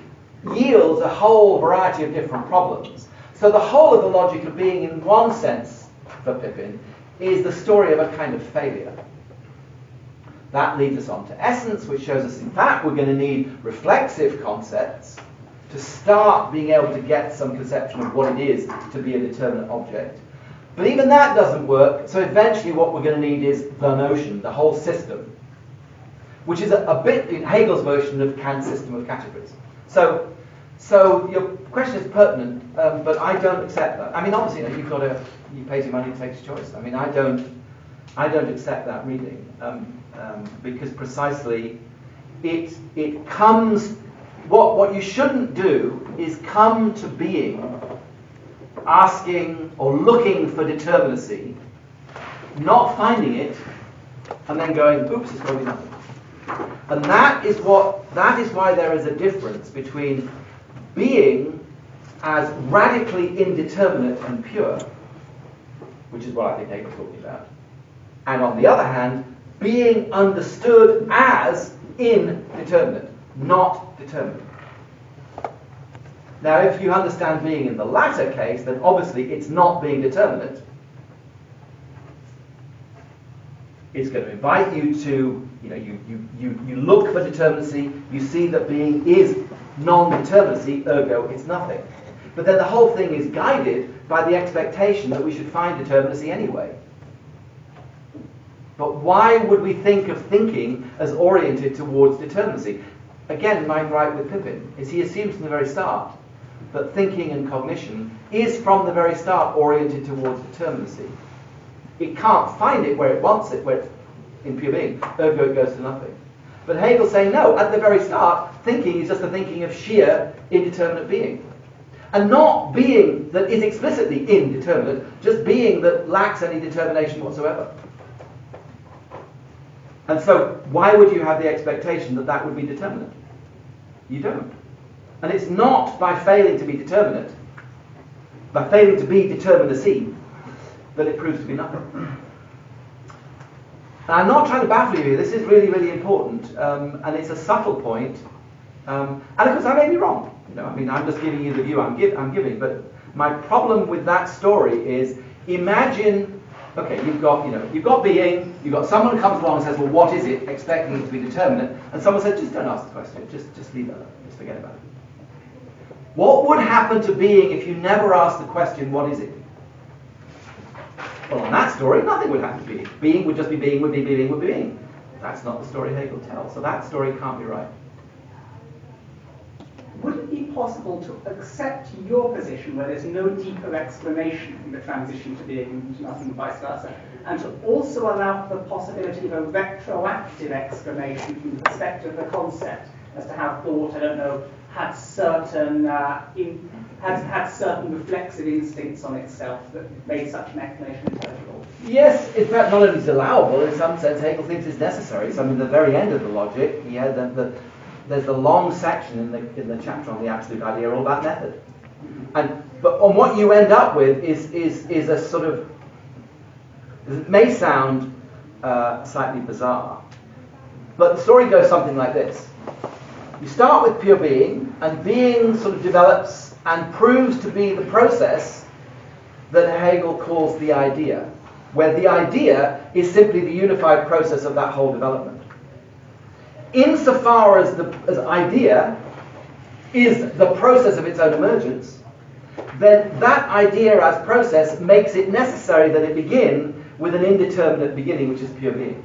yields a whole variety of different problems. So the whole of the logic of being, in one sense, for Pippin, is the story of a kind of failure. That leads us on to essence, which shows us, in fact, we're going to need reflexive concepts to start being able to get some conception of what it is to be a determinate object. But even that doesn't work, so eventually what we're going to need is the notion, the whole system, which is a, a bit in Hegel's version of Kant's system of categories. So, so your question is pertinent, um, but I don't accept that. I mean, obviously, you know, you've got to, you pay your money, and takes your choice. I mean, I don't, I don't accept that reading um, um, because precisely it, it comes what, what you shouldn't do is come to being asking or looking for determinacy, not finding it, and then going, oops, it's going to be nothing. And that is what that is why there is a difference between being as radically indeterminate and pure, which is what I think Hegel's talking about, and on the other hand, being understood as indeterminate not determinate. Now, if you understand being in the latter case, then obviously it's not being determinate. It's going to invite you to, you know, you, you, you, you look for determinacy, you see that being is non-determinacy, ergo it's nothing. But then the whole thing is guided by the expectation that we should find determinacy anyway. But why would we think of thinking as oriented towards determinacy? again, mind right with Pippin, is he assumes from the very start that thinking and cognition is from the very start oriented towards determinacy. It can't find it where it wants it, where it's in pure being, ergo it goes to nothing. But Hegel's saying no, at the very start, thinking is just the thinking of sheer indeterminate being. And not being that is explicitly indeterminate, just being that lacks any determination whatsoever. And so, why would you have the expectation that that would be determinate? You don't. And it's not by failing to be determinate, by failing to be determinacy, that it proves to be nothing. Now, I'm not trying to baffle you here. This is really, really important, um, and it's a subtle point. Um, and of course, I may be wrong. You know, I mean, I'm just giving you the view I'm, give, I'm giving. But my problem with that story is, imagine Okay, you've got, you know, you've got being, you've got someone who comes along and says, well, what is it, expecting it to be determinate, and someone says, just don't ask the question, just, just leave it alone, just forget about it. What would happen to being if you never asked the question, what is it? Well, on that story, nothing would happen to being. Being would just be being, would be being, would be being. That's not the story Hegel tells, so that story can't be right would it be possible to accept your position where there's no deeper explanation from the transition to being nothing and vice versa, and to also allow for the possibility of a retroactive explanation from the perspective of the concept as to how thought, I don't know, had certain uh, in, had, had certain reflexive instincts on itself that made such an explanation intelligible? Yes, in fact, not only is allowable, in some sense, Hegel thinks it's necessary. So, I mean, the very end of the logic, he had the, the there's a long section in the, in the chapter on the absolute idea all about method. And, but on what you end up with is, is, is a sort of, it may sound uh, slightly bizarre, but the story goes something like this. You start with pure being, and being sort of develops and proves to be the process that Hegel calls the idea, where the idea is simply the unified process of that whole development insofar as the as idea is the process of its own emergence, then that idea as process makes it necessary that it begin with an indeterminate beginning, which is pure being.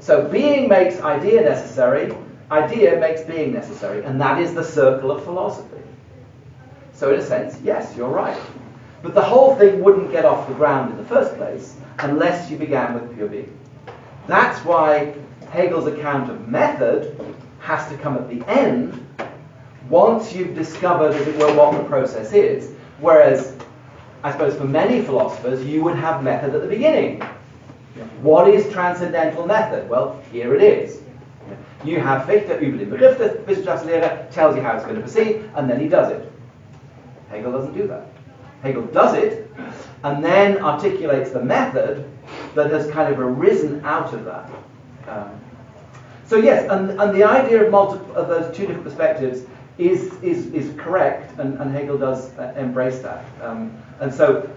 So being makes idea necessary, idea makes being necessary, and that is the circle of philosophy. So in a sense, yes, you're right. But the whole thing wouldn't get off the ground in the first place unless you began with pure being. That's why Hegel's account of method has to come at the end once you've discovered, as it were, what the process is. Whereas, I suppose for many philosophers, you would have method at the beginning. What is transcendental method? Well, here it is. You have Fichte über den Begriff der Wissenschaftslehre, tells you how it's going to proceed, and then he does it. Hegel doesn't do that. Hegel does it, and then articulates the method that has kind of arisen out of that. Um, so yes, and, and the idea of, of those two different perspectives is, is, is correct, and, and Hegel does uh, embrace that. Um, and so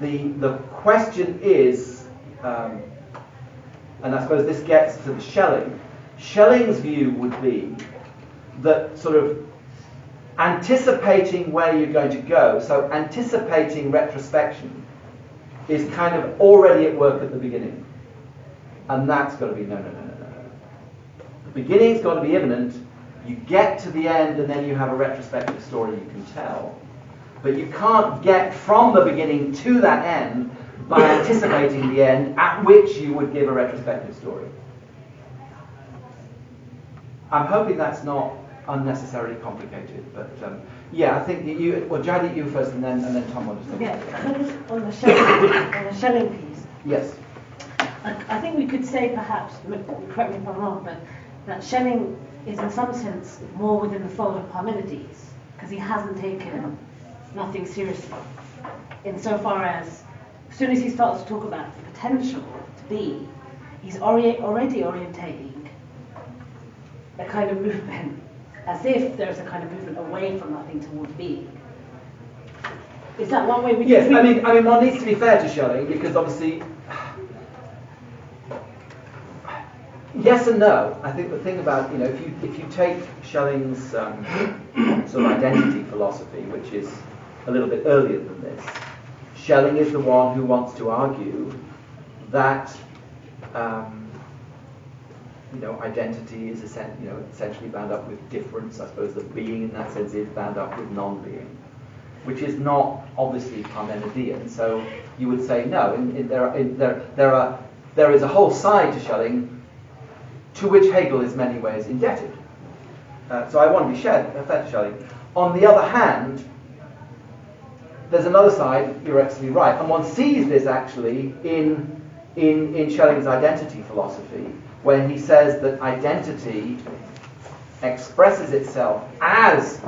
the, the question is, um, and I suppose this gets to the Schelling, Schelling's view would be that sort of anticipating where you're going to go, so anticipating retrospection, is kind of already at work at the beginning. And that's got to be no, no, no, no, no. The beginning's got to be immanent. You get to the end, and then you have a retrospective story you can tell. But you can't get from the beginning to that end by anticipating the end at which you would give a retrospective story. I'm hoping that's not unnecessarily complicated, but um, yeah, I think that you, well, Jadi, you first, and then and then Tom to say. Yeah, on the Schelling, on the Schelling piece, Yes. I, I think we could say perhaps, correct me if I'm wrong, but that Schelling is in some sense more within the fold of Parmenides, because he hasn't taken nothing seriously. Insofar as, as soon as he starts to talk about the potential to be, he's already orientating a kind of movement, as if there's a kind of movement away from nothing towards being. Is that one way we Yes, can I mean, I mean, one needs to be fair to Schelling because obviously, yes and no. I think the thing about you know, if you if you take Schelling's um, sort of identity philosophy, which is a little bit earlier than this, Schelling is the one who wants to argue that. Um, you know, identity is you know, essentially bound up with difference. I suppose that being, in that sense, is bound up with non-being, which is not obviously Parmenidean. So you would say no. In, in, there, in, there, there are, there is a whole side to Schelling to which Hegel is many ways indebted. Uh, so I want to be shared, fair to Schelling. On the other hand, there's another side. You're absolutely right, and one sees this actually in in, in Schelling's identity philosophy when he says that identity expresses itself as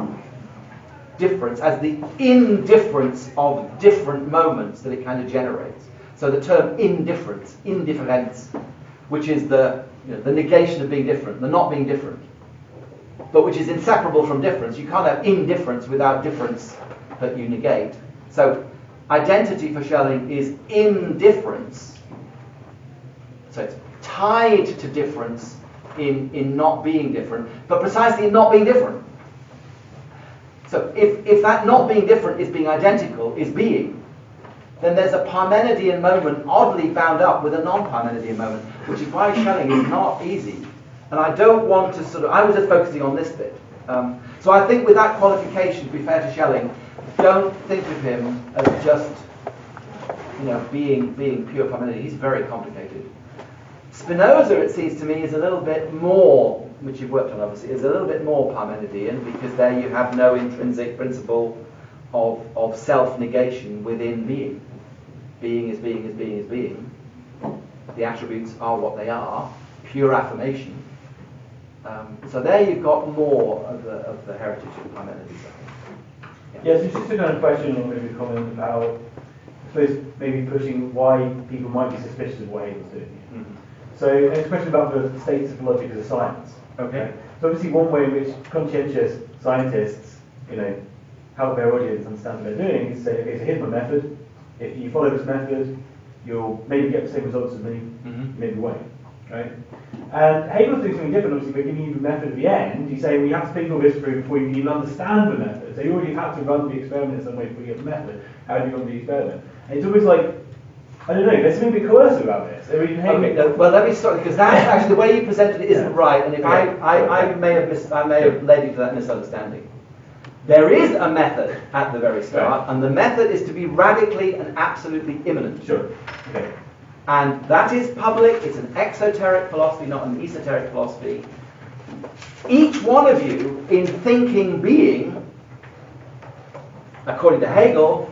difference, as the indifference of different moments that it kind of generates. So the term indifference, indifference, which is the, you know, the negation of being different, the not being different, but which is inseparable from difference. You can't have indifference without difference that you negate. So identity for Schelling is indifference. So tied to difference in, in not being different, but precisely in not being different. So if, if that not being different is being identical, is being, then there's a Parmenidean moment oddly bound up with a non-Parmenidean moment, which is why Schelling is not easy. And I don't want to sort of, I was just focusing on this bit. Um, so I think with that qualification, to be fair to Schelling, don't think of him as just, you know, being, being pure Parmenidean. He's very complicated. Spinoza, it seems to me, is a little bit more, which you've worked on obviously, is a little bit more Parmenidean because there you have no intrinsic principle of, of self-negation within being. Being is being is being is being. The attributes are what they are, pure affirmation. Um, so there you've got more of the, of the heritage of Parmenides. I think. Yes, it's just a kind of question or maybe a comment about, I suppose, maybe pushing why people might be suspicious of what Hegel's doing. Mhm. So it's a question about the status of logic as a science. Okay. So obviously one way in which conscientious scientists, you know, help their audience understand what they're doing is say, okay, so here's my method. If you follow this method, you'll maybe get the same results as me, Mhm. maybe won't. Right? And Hegel's doing something different, obviously, by giving you the method at the end. He's saying, well, you have to think all this through before you can even understand the method. So you already have to run the experiment in some way before you get the method. How do you run the experiment? And it's always like, I don't know, there's something a bit coercive about this. I mean, Hegel, Okay, no, well let me start because that actually the way you presented it isn't Yeah. right, and if I, I, I may have mis- I may have led you to that misunderstanding. There is a method at the very start, Right. and the method is to be radically and absolutely immanent. Sure. Okay. And that is public, it's an exoteric philosophy, not an esoteric philosophy. Each one of you, in thinking being, according to Hegel,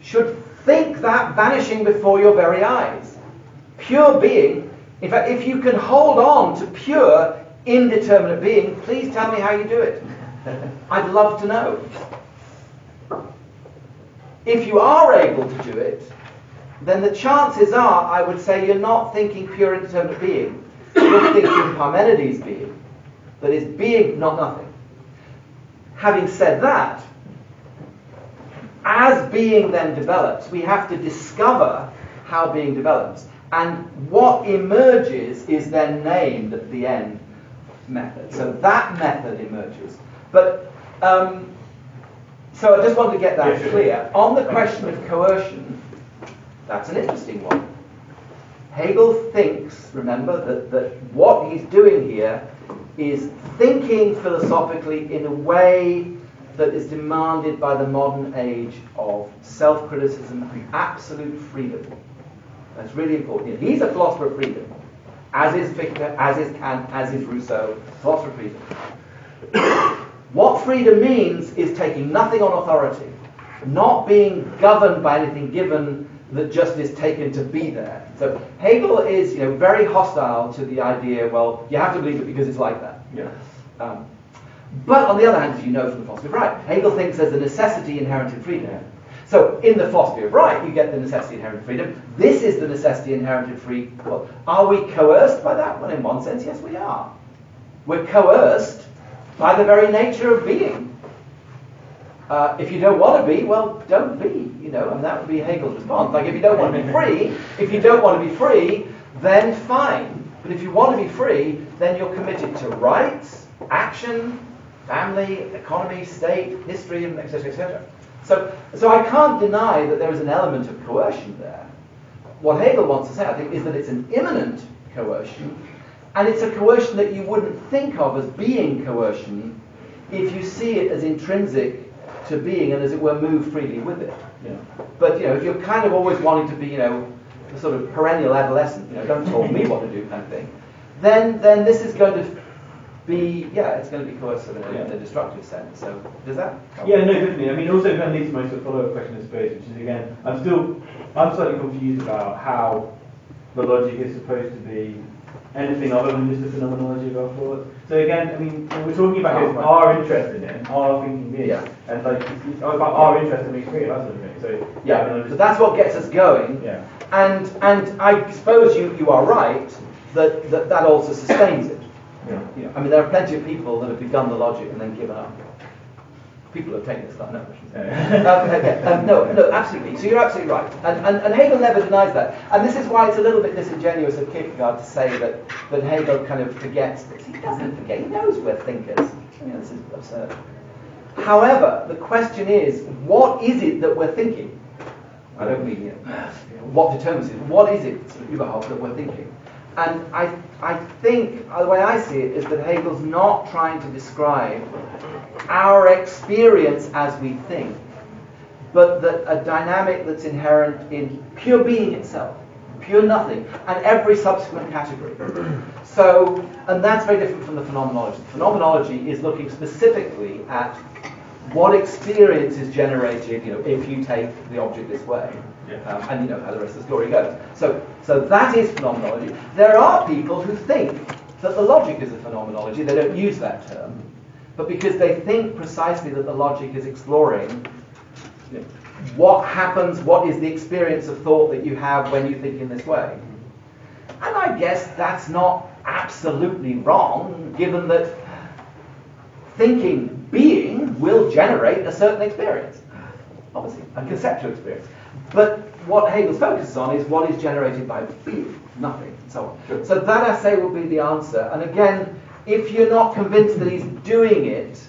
should think that vanishing before your very eyes. Pure being, in fact, if you can hold on to pure, indeterminate being, please tell me how you do it. I'd love to know. If you are able to do it, then the chances are, I would say, you're not thinking pure indeterminate being. You're thinking Parmenides being. That is being, not nothing. Having said that, as being then develops, we have to discover how being develops. And what emerges is then named at the end method. So that method emerges. But um, so I just want to get that clear. On the question of coercion, that's an interesting one. Hegel thinks, remember, that, that what he's doing here is thinking philosophically in a way that is demanded by the modern age of self criticism and absolute freedom. That's really important. He's a philosopher of freedom, as is Fichte, as is Kant, as is Rousseau, philosopher of freedom. what freedom means is taking nothing on authority, not being governed by anything given that just is taken to be there. So Hegel is, you know, very hostile to the idea. Well, you have to believe it because it's like that. Yeah. Um, but on the other hand, as you know from the philosophy of right, Hegel thinks there's a necessity inherent in freedom. So in the philosophy of right, you get the necessity inherent in freedom. This is the necessity inherent in free. Well, are we coerced by that? Well, in one sense, yes, we are. We're coerced by the very nature of being. Uh, if you don't want to be, well, don't be. You know, and that would be Hegel's response. Like, if you don't want to be free, if you don't want to be free, then fine. But if you want to be free, then you're committed to rights, action, family, economy, state, history, etc., etc. So, so I can't deny that there is an element of coercion there. What Hegel wants to say, I think, is that it's an immanent coercion, and it's a coercion that you wouldn't think of as being coercion if you see it as intrinsic to being and, as it were, move freely with it. Yeah. But you know, if you're kind of always wanting to be, you know, a sort of perennial adolescent, you know, don't tell me what to do kind of thing, then then this is going to be, yeah, it's going to be coercive in a, in a destructive sense. So does that? Yeah, no, definitely. I mean, also kind of leads to my sort of follow-up question, I suppose, which is again, I'm still, I'm slightly confused about how the logic is supposed to be anything other than just the phenomenology of our thoughts. So again, I mean, we're talking about Oh, right. our interest in it, our thinking being, Yeah. and like oh, it's, it's about our interest in being free, that sort of thing. So I mean, Yeah, so that's what gets us going. Yeah. And and I suppose you, you are right that, that that also sustains it. Yeah. You know, I mean, there are plenty of people that have begun the logic and then given up. People have taken this stuff, no. Um, okay, um, no, no, absolutely. So you're absolutely right. And, and, and Hegel never denies that. And this is why it's a little bit disingenuous of Kierkegaard to say that, that Hegel kind of forgets this. He doesn't forget. He knows we're thinkers. I mean, this is absurd. However, the question is, what is it that we're thinking? I don't mean you know, what determines it. What is it überhaupt that we're thinking? And I, I think uh, the way I see it is that Hegel's not trying to describe our experience as we think, but that a dynamic that's inherent in pure being itself, pure nothing, and every subsequent category. So, and that's very different from the phenomenology. The Phenomenology is looking specifically at what experience is generated, you know, if you take the object this way. Um, and you know how the rest of the story goes. So, so that is phenomenology. There are people who think that the logic is a phenomenology. They don't use that term, but because they think precisely that the logic is exploring you know, what happens, what is the experience of thought that you have when you think in this way. And I guess that's not absolutely wrong, given that thinking being will generate a certain experience. Obviously, a conceptual experience. But what Hegel's focuses on is what is generated by being, nothing, and so on. So that I say will be the answer. And again, if you're not convinced that he's doing it,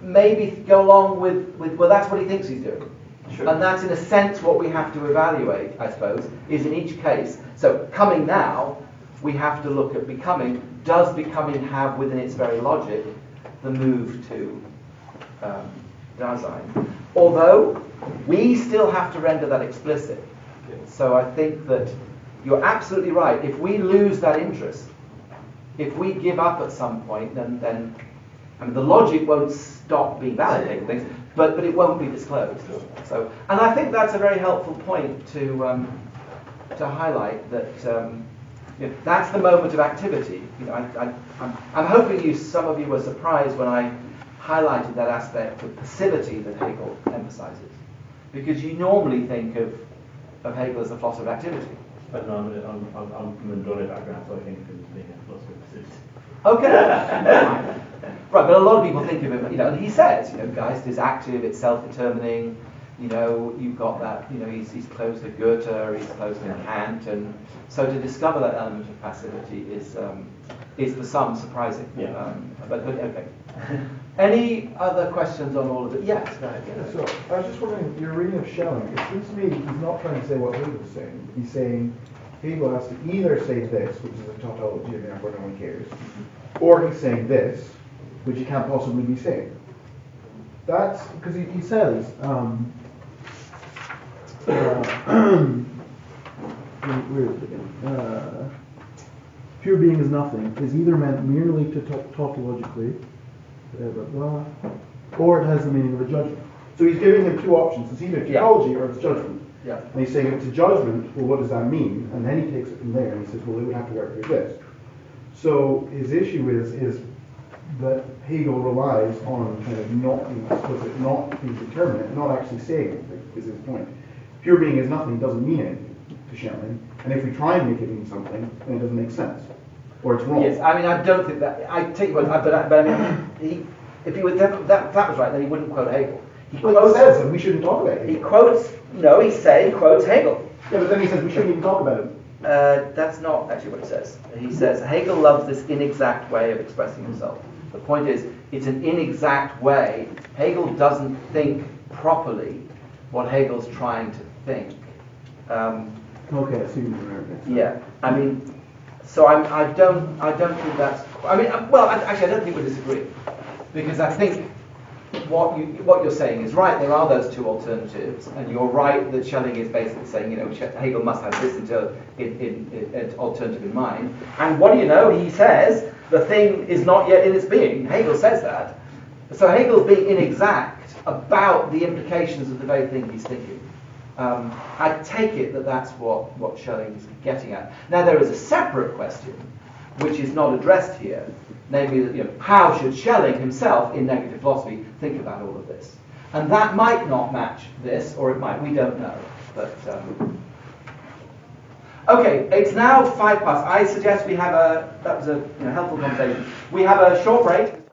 maybe go along with, with well, that's what he thinks he's doing. Sure. And that's in a sense what we have to evaluate, I suppose, is in each case. So coming now, we have to look at becoming. Does becoming have within its very logic the move to um, Dasein? Although we still have to render that explicit. So I think that you're absolutely right. If we lose that interest, if we give up at some point, then, then I mean, the logic won't stop being validating things, but, but it won't be disclosed. So, and I think that's a very helpful point to, um, to highlight that um, you know, that's the moment of activity. You know, I, I'm hoping you, some of you were surprised when I highlighted that aspect of passivity that Hegel emphasizes. Because you normally think of, of Hegel as a philosopher of activity. But no, I'm, I'm, I'm, I'm from a Android background, so I think of him as being a philosopher of persistence. Okay. right, but a lot of people think of him, you know, and he says, you know, Geist is active, it's self-determining, you know, you've got that, you know, he's, he's close to Goethe, he's close to Kant, and so to discover that element of passivity is, um, is for some surprising. Yeah. Um, but, but okay. Any other questions on all of it? Yes, ahead. Yeah, so I was just wondering, your reading of Schelling, it seems to me he's not trying to say what Hegel's saying. He's saying Hegel has to either say this, which is a tautology and therefore no one cares, or he's saying this, which he can't possibly be saying. That's because he, he says, um, uh, where- is it again? Uh, pure being is nothing is either meant merely to ta- tautologically, blah, blah, blah, or it has the meaning of a judgment. So he's giving him two options. It's either Yeah. tautology or it's judgment. Yeah. And he's saying it's a judgment, well, what does that mean? And then he takes it from there and he says, well, it would have to work like this. So his issue is, is that Hegel relies on kind of not being explicit, not being determinate, not actually saying anything, is his point. Pure being is nothing doesn't mean anything to Schelling, and if we try and make it mean something, then it doesn't make sense. Or it's wrong. Yes, I mean, I don't think that. I take you, but, but, but I mean, he, if he was that, that, that was right, then he wouldn't quote Hegel. He Well, quotes. he says that we shouldn't talk about He quotes. No, he say he quotes Hegel. Yeah, but then he says we shouldn't even talk about him. Uh, that's not actually what he says. He says Hegel loves this inexact way of expressing himself. The point is, it's an inexact way. Hegel doesn't think properly what Hegel's trying to think. Um, Okay, I see what you yeah, I mean, so I'm, I don't, I don't think that's. I mean, well, actually, I don't think we disagree, because I think what you, what you're saying is right. There are those two alternatives, and you're right that Schelling is basically saying, you know, Hegel must have this in, in, in alternative in mind. And what do you know? He says the thing is not yet in its being. Hegel says that. So Hegel's being inexact about the implications of the very thing he's thinking. Um, I take it that that's what, what Schelling is getting at. Now, there is a separate question, which is not addressed here, namely, you know, how should Schelling himself, in negative philosophy, think about all of this? And that might not match this, or it might, we don't know. But um, Okay, it's now five past. I suggest we have a, that was a you know, helpful conversation. We have a short break.